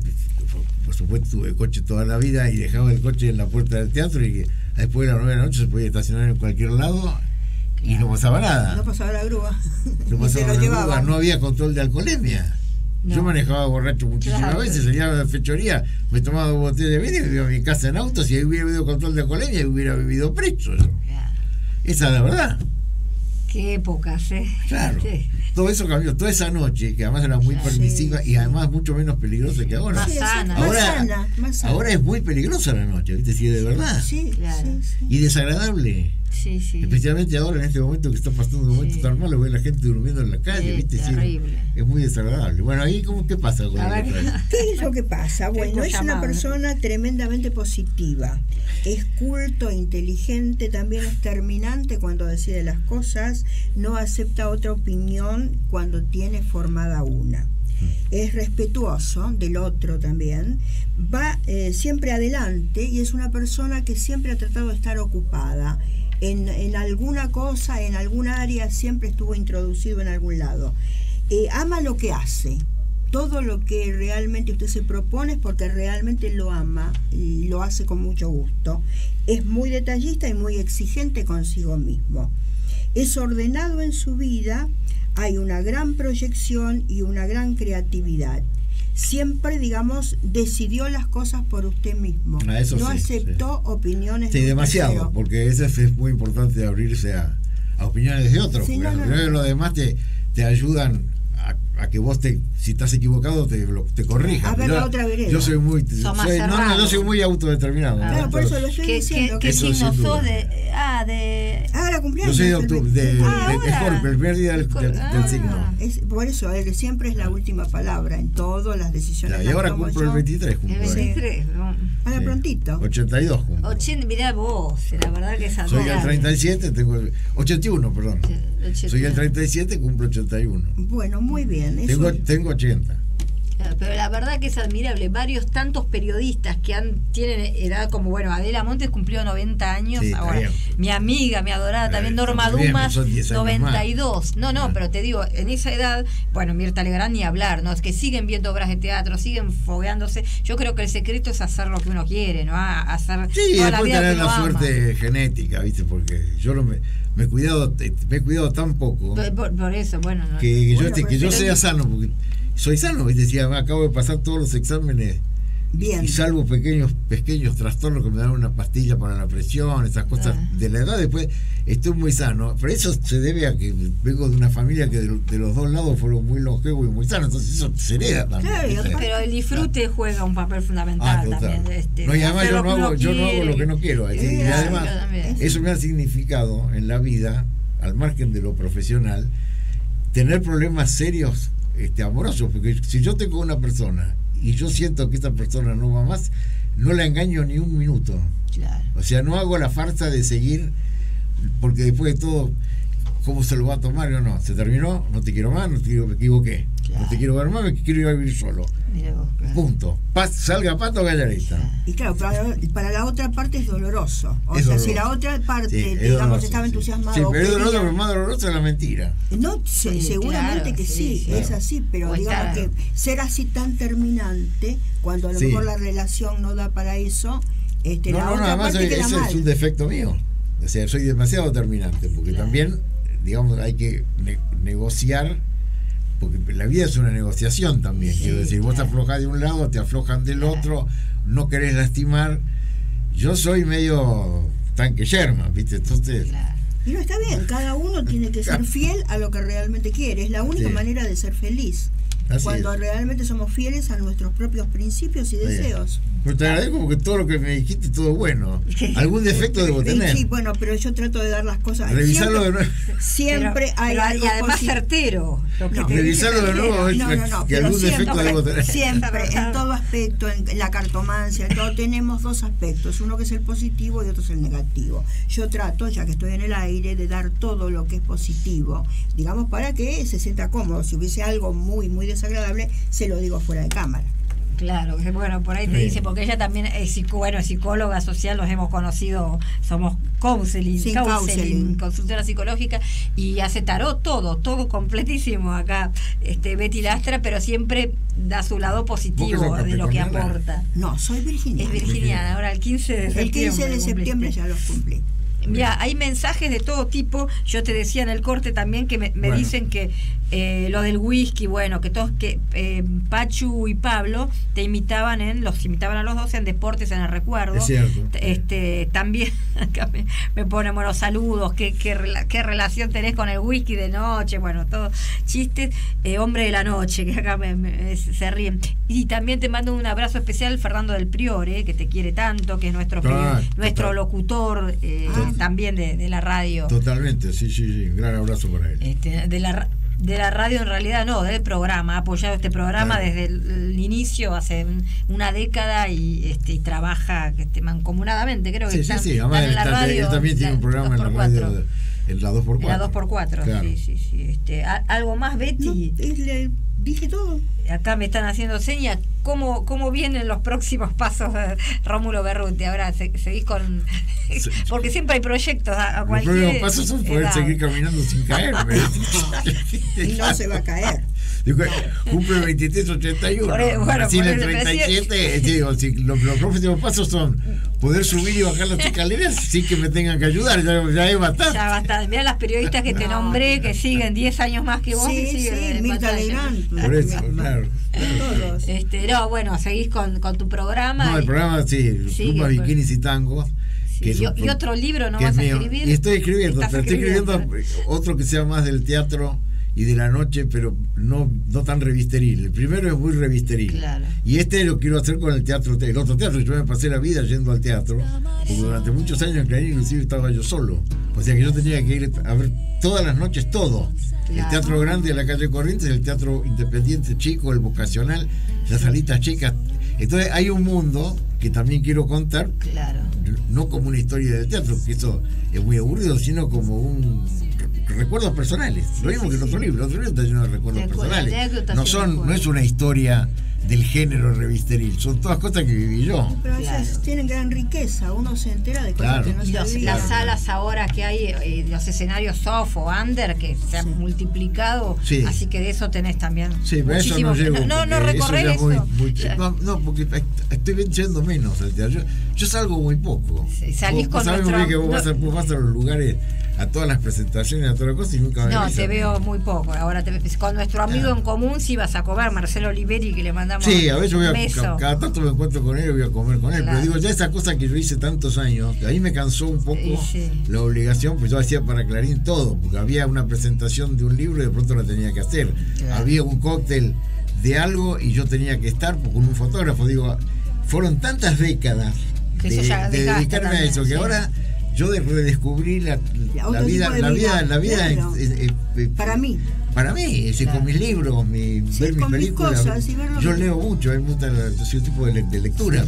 por supuesto, tuve coche toda la vida y dejaba el coche en la puerta del teatro y que después de las nueve de la noche se podía estacionar en cualquier lado y no pasaba nada. No pasaba la grúa. No [laughs] pasaba nada, llevaban. no había control de alcoholemia. No. Yo manejaba borracho muchísimas Claro. veces, salía de la fechoría, me tomaba dos botellas de vino y me iba a mi casa en auto. Si hubiera habido control de alcoholemia, hubiera vivido preso. Claro. Esa es la verdad. Qué épocas, ¿eh? Claro. Sí. Todo eso cambió. Toda esa noche, que además era muy permisiva Sí, y además mucho menos peligrosa que ahora. Más Sí, sana. Más Ahora- sana, más sana. Ahora es muy peligrosa la noche, ¿viste? Es de verdad. Sí, Claro. sí, sí. Y desagradable. Sí, sí. Especialmente ahora, en este momento que está pasando un momento Sí. tan malo, ve la gente durmiendo en la calle, Sí, ¿viste? Sí, terrible. es muy desagradable. Bueno, ahí, ¿cómo, ¿qué pasa otro? [laughs] ¿Qué es lo que pasa? Bueno, es una persona tremendamente positiva. Es culto, inteligente, también es terminante cuando decide las cosas, no acepta otra opinión cuando tiene formada una. Es respetuoso del otro también, va eh, siempre adelante y es una persona que siempre ha tratado de estar ocupada. En, alguna cosa, en algún área, siempre estuvo introducido en algún lado. Eh, ama lo que hace, todo lo que realmente usted se propone es porque realmente lo ama y lo hace con mucho gusto. Es muy detallista y muy exigente consigo mismo. Es ordenado en su vida, hay una gran proyección y una gran creatividad. Siempre, digamos, decidió las cosas por usted mismo. Ah, eso no sí, aceptó opiniones Sí, de demasiado, porque eso es, muy importante abrirse a, a opiniones de otros. Sí, porque no, no, no. los demás te, te ayudan a, a que vos te, si estás equivocado, te, lo- te corrijas. A ver yo, la otra vereda. yo soy muy, soy- no, no, yo soy muy autodeterminado. Claro, ¿no? por eso lo estoy ¿Qué, diciendo. qué signo sos de.? Ah, de. Ahora Yo cumpleaños. soy de el octubre, de, 20. de- Ah, de el primer día del, del- del Ah. signo. Es, por eso, él siempre es la última palabra en todas las decisiones. Ya, y ahora cumplo el yo. 23 El cumplo. eh. 23. ¿no? Ahora Sí. prontito. 82 cumplo. 80, mirá vos, la verdad que es Soy el adorable. 37, tengo el 81, perdón. Sí, Soy el 81. 37, cumplo 81. Bueno, muy bien. Tengo, tengo 80. Pero la verdad que es admirable. Varios tantos periodistas que han tienen edad como, bueno, Adela Montes cumplió 90 años Sí, ahora. bien. Mi amiga, mi adorada, Eh, también Norma bien, Dumas, son 10 años 92. No, no, Ah. pero te digo, en esa edad, bueno, Mirta Legrand ni hablar, ¿no? Es que siguen viendo obras de teatro, siguen fogueándose. Yo creo que el secreto es hacer lo que uno quiere, ¿no? A- hacer Sí, toda la después vida tener que uno la ama. suerte genética, ¿viste? Porque yo no me, me he cuidado te- me he cuidado tan poco Por, eso, bueno, no. que, que Bueno, yo, que yo sea sano, porque soy sano, ¿viste? Decía, me acabo de pasar todos los exámenes bien. y salvo pequeños pequeños trastornos que me dan una pastilla para la presión, esas cosas Ah. de la edad, después estoy muy sano. Pero eso se debe a que vengo de una familia que de, lo- de los dos lados fueron muy longevos y muy sanos, entonces eso se hereda también. Claro, y Pero el disfrute juega un papel Ah, fundamental total. también. Este, no, y además yo no, hago, yo no hago lo que no quiero. y además, eso me ha significado en la vida, al margen de lo profesional, tener problemas serios este, amorosos. Porque si yo tengo una persona y yo siento que esta persona no va más, no la engaño ni un minuto. Claro. O sea, no hago la farsa de seguir, porque después de todo, ¿cómo se lo va a tomar no? ¿Se terminó? No te quiero más, no te quiero, me equivoqué. No te quiero ver más, me quiero ir a vivir solo. Mira vos, claro. Punto. Paz, salga pato gallareta. Y claro, para, para la otra parte es doloroso. O Es sea, doloroso. si la otra parte, Sí, es digamos, doloroso, estaba sí. entusiasmada. Sí, pero es doloroso, quería- pero más doloroso es la mentira. No, se- seguramente claro, que sí, es así, pero digamos que ser así tan terminante, cuando a lo Sí. mejor la relación no da para eso, este, No, la no, no, otra además parte ese queda mal. es un defecto mío. O sea, soy demasiado terminante, porque Claro. también, digamos, hay que ne- negociar, porque la vida es una negociación también. Sí, Quiero decir, vos te claro. aflojás de un lado, te aflojan del Claro. otro, no querés lastimar. Yo soy medio tanque yerma, ¿viste? Entonces, Claro. Y no está bien, cada uno tiene que ser [laughs] fiel a lo que realmente quiere, es la única Sí. manera de ser feliz. Así Cuando es. realmente somos fieles a nuestros propios principios y deseos. Pero te agradezco porque todo lo que me dijiste, todo bueno. [laughs] Algún defecto debo tener. sí, bueno, pero yo trato de dar las cosas. Revisarlo de siempre, nuevo. [laughs] siempre Pero- hay pero- algo y además positivo. certero. Lo que No, te Revisarlo de nuevo. No, no, no, que algún siempre, defecto debo tener. siempre, en [laughs] todo aspecto, en la cartomancia, en todo, tenemos dos aspectos, uno que es el positivo y otro es el negativo. Yo trato, ya que estoy en el aire, de dar todo lo que es positivo, digamos, para que se sienta cómodo. Si hubiese algo muy, muy desagradable, se lo digo fuera de cámara. Claro, bueno, por ahí te Sí. dice, porque ella también es bueno, psicóloga social, nos hemos conocido, somos counseling, Sí, counseling, counseling. consultora psicológica, y hace tarot todo, todo completísimo acá, este Betty Lastra, pero siempre da su lado positivo de lo que aporta. No, soy virginiana. Es virginiana, ahora el 15 de septiembre. El 15 de septiembre ya los cumplí. Mira, hay mensajes de todo tipo. Yo te decía en el corte también que me, me Bueno. dicen que eh, lo del whisky, bueno, que todos, que eh, Pachu y Pablo te imitaban en, los imitaban a los dos en deportes, en el recuerdo. Es cierto. Este, también [laughs] acá me, me ponen buenos saludos, qué, qué, qué relación tenés con el whisky de noche, bueno, todo chistes. Eh, hombre de la noche, que acá me- me- se ríen. Y también te mando un abrazo especial, Fernando del Priore, que te quiere tanto, que es nuestro, Ah, nuestro locutor Ah. también de, de la radio. Totalmente, sí, sí, sí. Un gran abrazo para él. Este, de la de la radio en realidad no, del programa, ha apoyado este programa Claro. desde el, el inicio, hace un- una década y este y trabaja este, mancomunadamente, creo que Sí, sí, están, sí. Además, están en la él, radio. él también tiene un programa en la radio. En la 2x4. En la 2x4, Claro. sí, sí, sí. Este, a- ¿Algo más, No, Betty? es- le dije todo. Acá me están haciendo señas. ¿Cómo, ¿Cómo vienen los próximos pasos de Rómulo Berruti? Ahora se- seguís con... Sí. [laughs] Porque siempre hay proyectos a, a Los cualquier próximos pasos son poder edad. seguir caminando sin caerme. [laughs] Y no se va a caer. Digo, cumple 23, 81. Por e- bueno, por el eso, pero 37. eh, digo, si los, los próximos pasos son poder subir y bajar las escaleras sin que me tengan que ayudar. Ya, ya es bastante. Ya basta. Mirá las periodistas que te No. nombré, que siguen 10 años más que vos y Sí, siguen sí, Mirta. Legrand. Por eso, claro. Este, no, bueno, seguís con, con tu programa. No, el y- programa, sí, que- Bikinis y Tangos. sí, que es y, y otro libro no vas es a escribir. Y estoy escribiendo, estoy escribiendo. otro que sea más del teatro y de la noche, pero no, no tan revisteril. El primero es muy revisteril. Claro. Y este lo quiero hacer con el teatro, el otro teatro. Yo me pasé la vida yendo al teatro, porque durante muchos años en Clarín inclusive estaba yo solo. O sea que yo tenía que ir a ver todas las noches todo. El teatro grande de la calle Corrientes, el teatro independiente chico, el vocacional, las salitas chicas. Entonces hay un mundo que también quiero contar, Claro. no como una historia del teatro, que eso es muy aburrido, sino como un recuerdos personales. Lo mismo que el otro libro, el otro libro está lleno de recuerdos personales. No son, no es una historia del género revisteril, son todas cosas que viví yo. Pero Claro. esas tienen gran riqueza. Uno se entera de cosas Claro. que no Y los- las salas ahora que hay, eh, los escenarios soft o under, que se han Sí. multiplicado, Sí. así que de eso tenés también. Sí, pero eso no. No, no, recorrer eso. muy- muy- no, no, porque estoy yendo menos al teatro. Yo, yo salgo muy poco. Sí, salís Vos- con vos nuestro- que vos, no- vas a, vos vas a los lugares, a todas las presentaciones, a todas las cosas y nunca me No, te veo muy poco. Ahora te con nuestro amigo Ah. en común sí vas a comer, Marcelo Oliveri, que le mandamos Sí, a veces voy a, beso. cada tanto me encuentro con él y voy a comer con él. Claro. Pero digo, ya esa cosa que yo hice tantos años, que ahí me cansó un poco Sí, sí. la obligación, pues yo hacía para Clarín todo, porque había una presentación de un libro y de pronto la tenía que hacer. Claro. Había un cóctel de algo y yo tenía que estar pues, con un fotógrafo. Digo, fueron tantas décadas Que de, dedicarme a eso, que sí. ahora yo de- redescubrí la, vida, la vida, la vida claro. Para mí. Para mí, es decir, Claro. con mis libros, mi, Sí, ver mis con mis películas. cosas ver yo que- leo mucho, hay mucha, yo soy un tipo de, le- de lectura.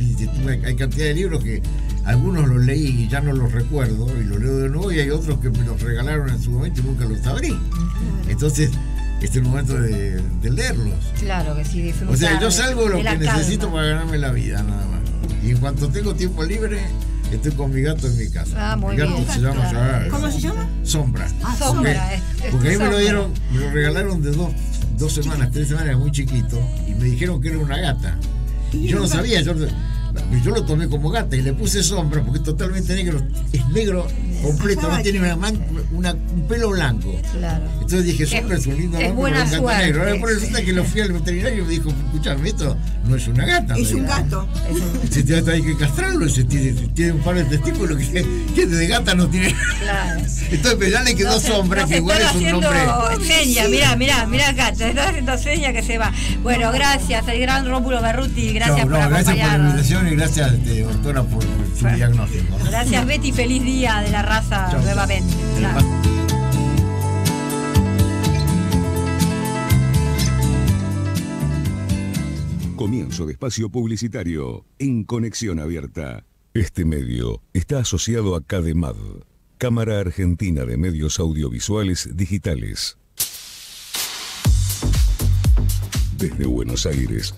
Hay, cantidad de libros que algunos los leí y ya no los recuerdo y los leo de nuevo y hay otros que me los regalaron en su momento y nunca los abrí. Entonces, este es el momento de, de leerlos. Claro que sí, disfrutar. O sea, yo salgo lo que necesito para ganarme la vida, nada más. Y en cuanto tengo tiempo libre, estoy con mi gato en mi casa. Ah, muy mi gato bien. se llama Claro. ¿Cómo se llama? Sombra. Ah, Sombra, es- es Porque a mí me lo sombra. dieron, me lo regalaron de dos, dos semanas, tres semanas, muy chiquito, y me dijeron que era una gata. Y yo no sabía, yo, yo lo tomé como gata y le puse sombra porque es totalmente negro, es negro completo, no tiene una, man- una- un pelo blanco. Claro. Entonces dije, sombra es, un lindo es nombre buena un gato suerte. negro. Ahora resulta que lo fui al veterinario y me dijo, escuchame, esto no es una gata. Es un gato. [laughs] Si te hay que castrarlo, si tiene, tiene un par de testículos que, que de gata no tiene. Claro. [laughs] Entonces, pero ya le quedó Nos- sombra, nos que igual es un nombre. Seña, mirá, mirá, mirá acá, te están haciendo seña que se va. Bueno, gracias, el gran Rómulo Berruti, gracias Chau, por no, gracias por la invitación y gracias, este, doctora, por su Bueno. diagnóstico. Gracias Betty, feliz día de la Chau, nuevamente. Comienzo de espacio publicitario en Conexión Abierta. Este medio está asociado a CADEMAD, Cámara Argentina de Medios Audiovisuales Digitales. Desde Buenos Aires,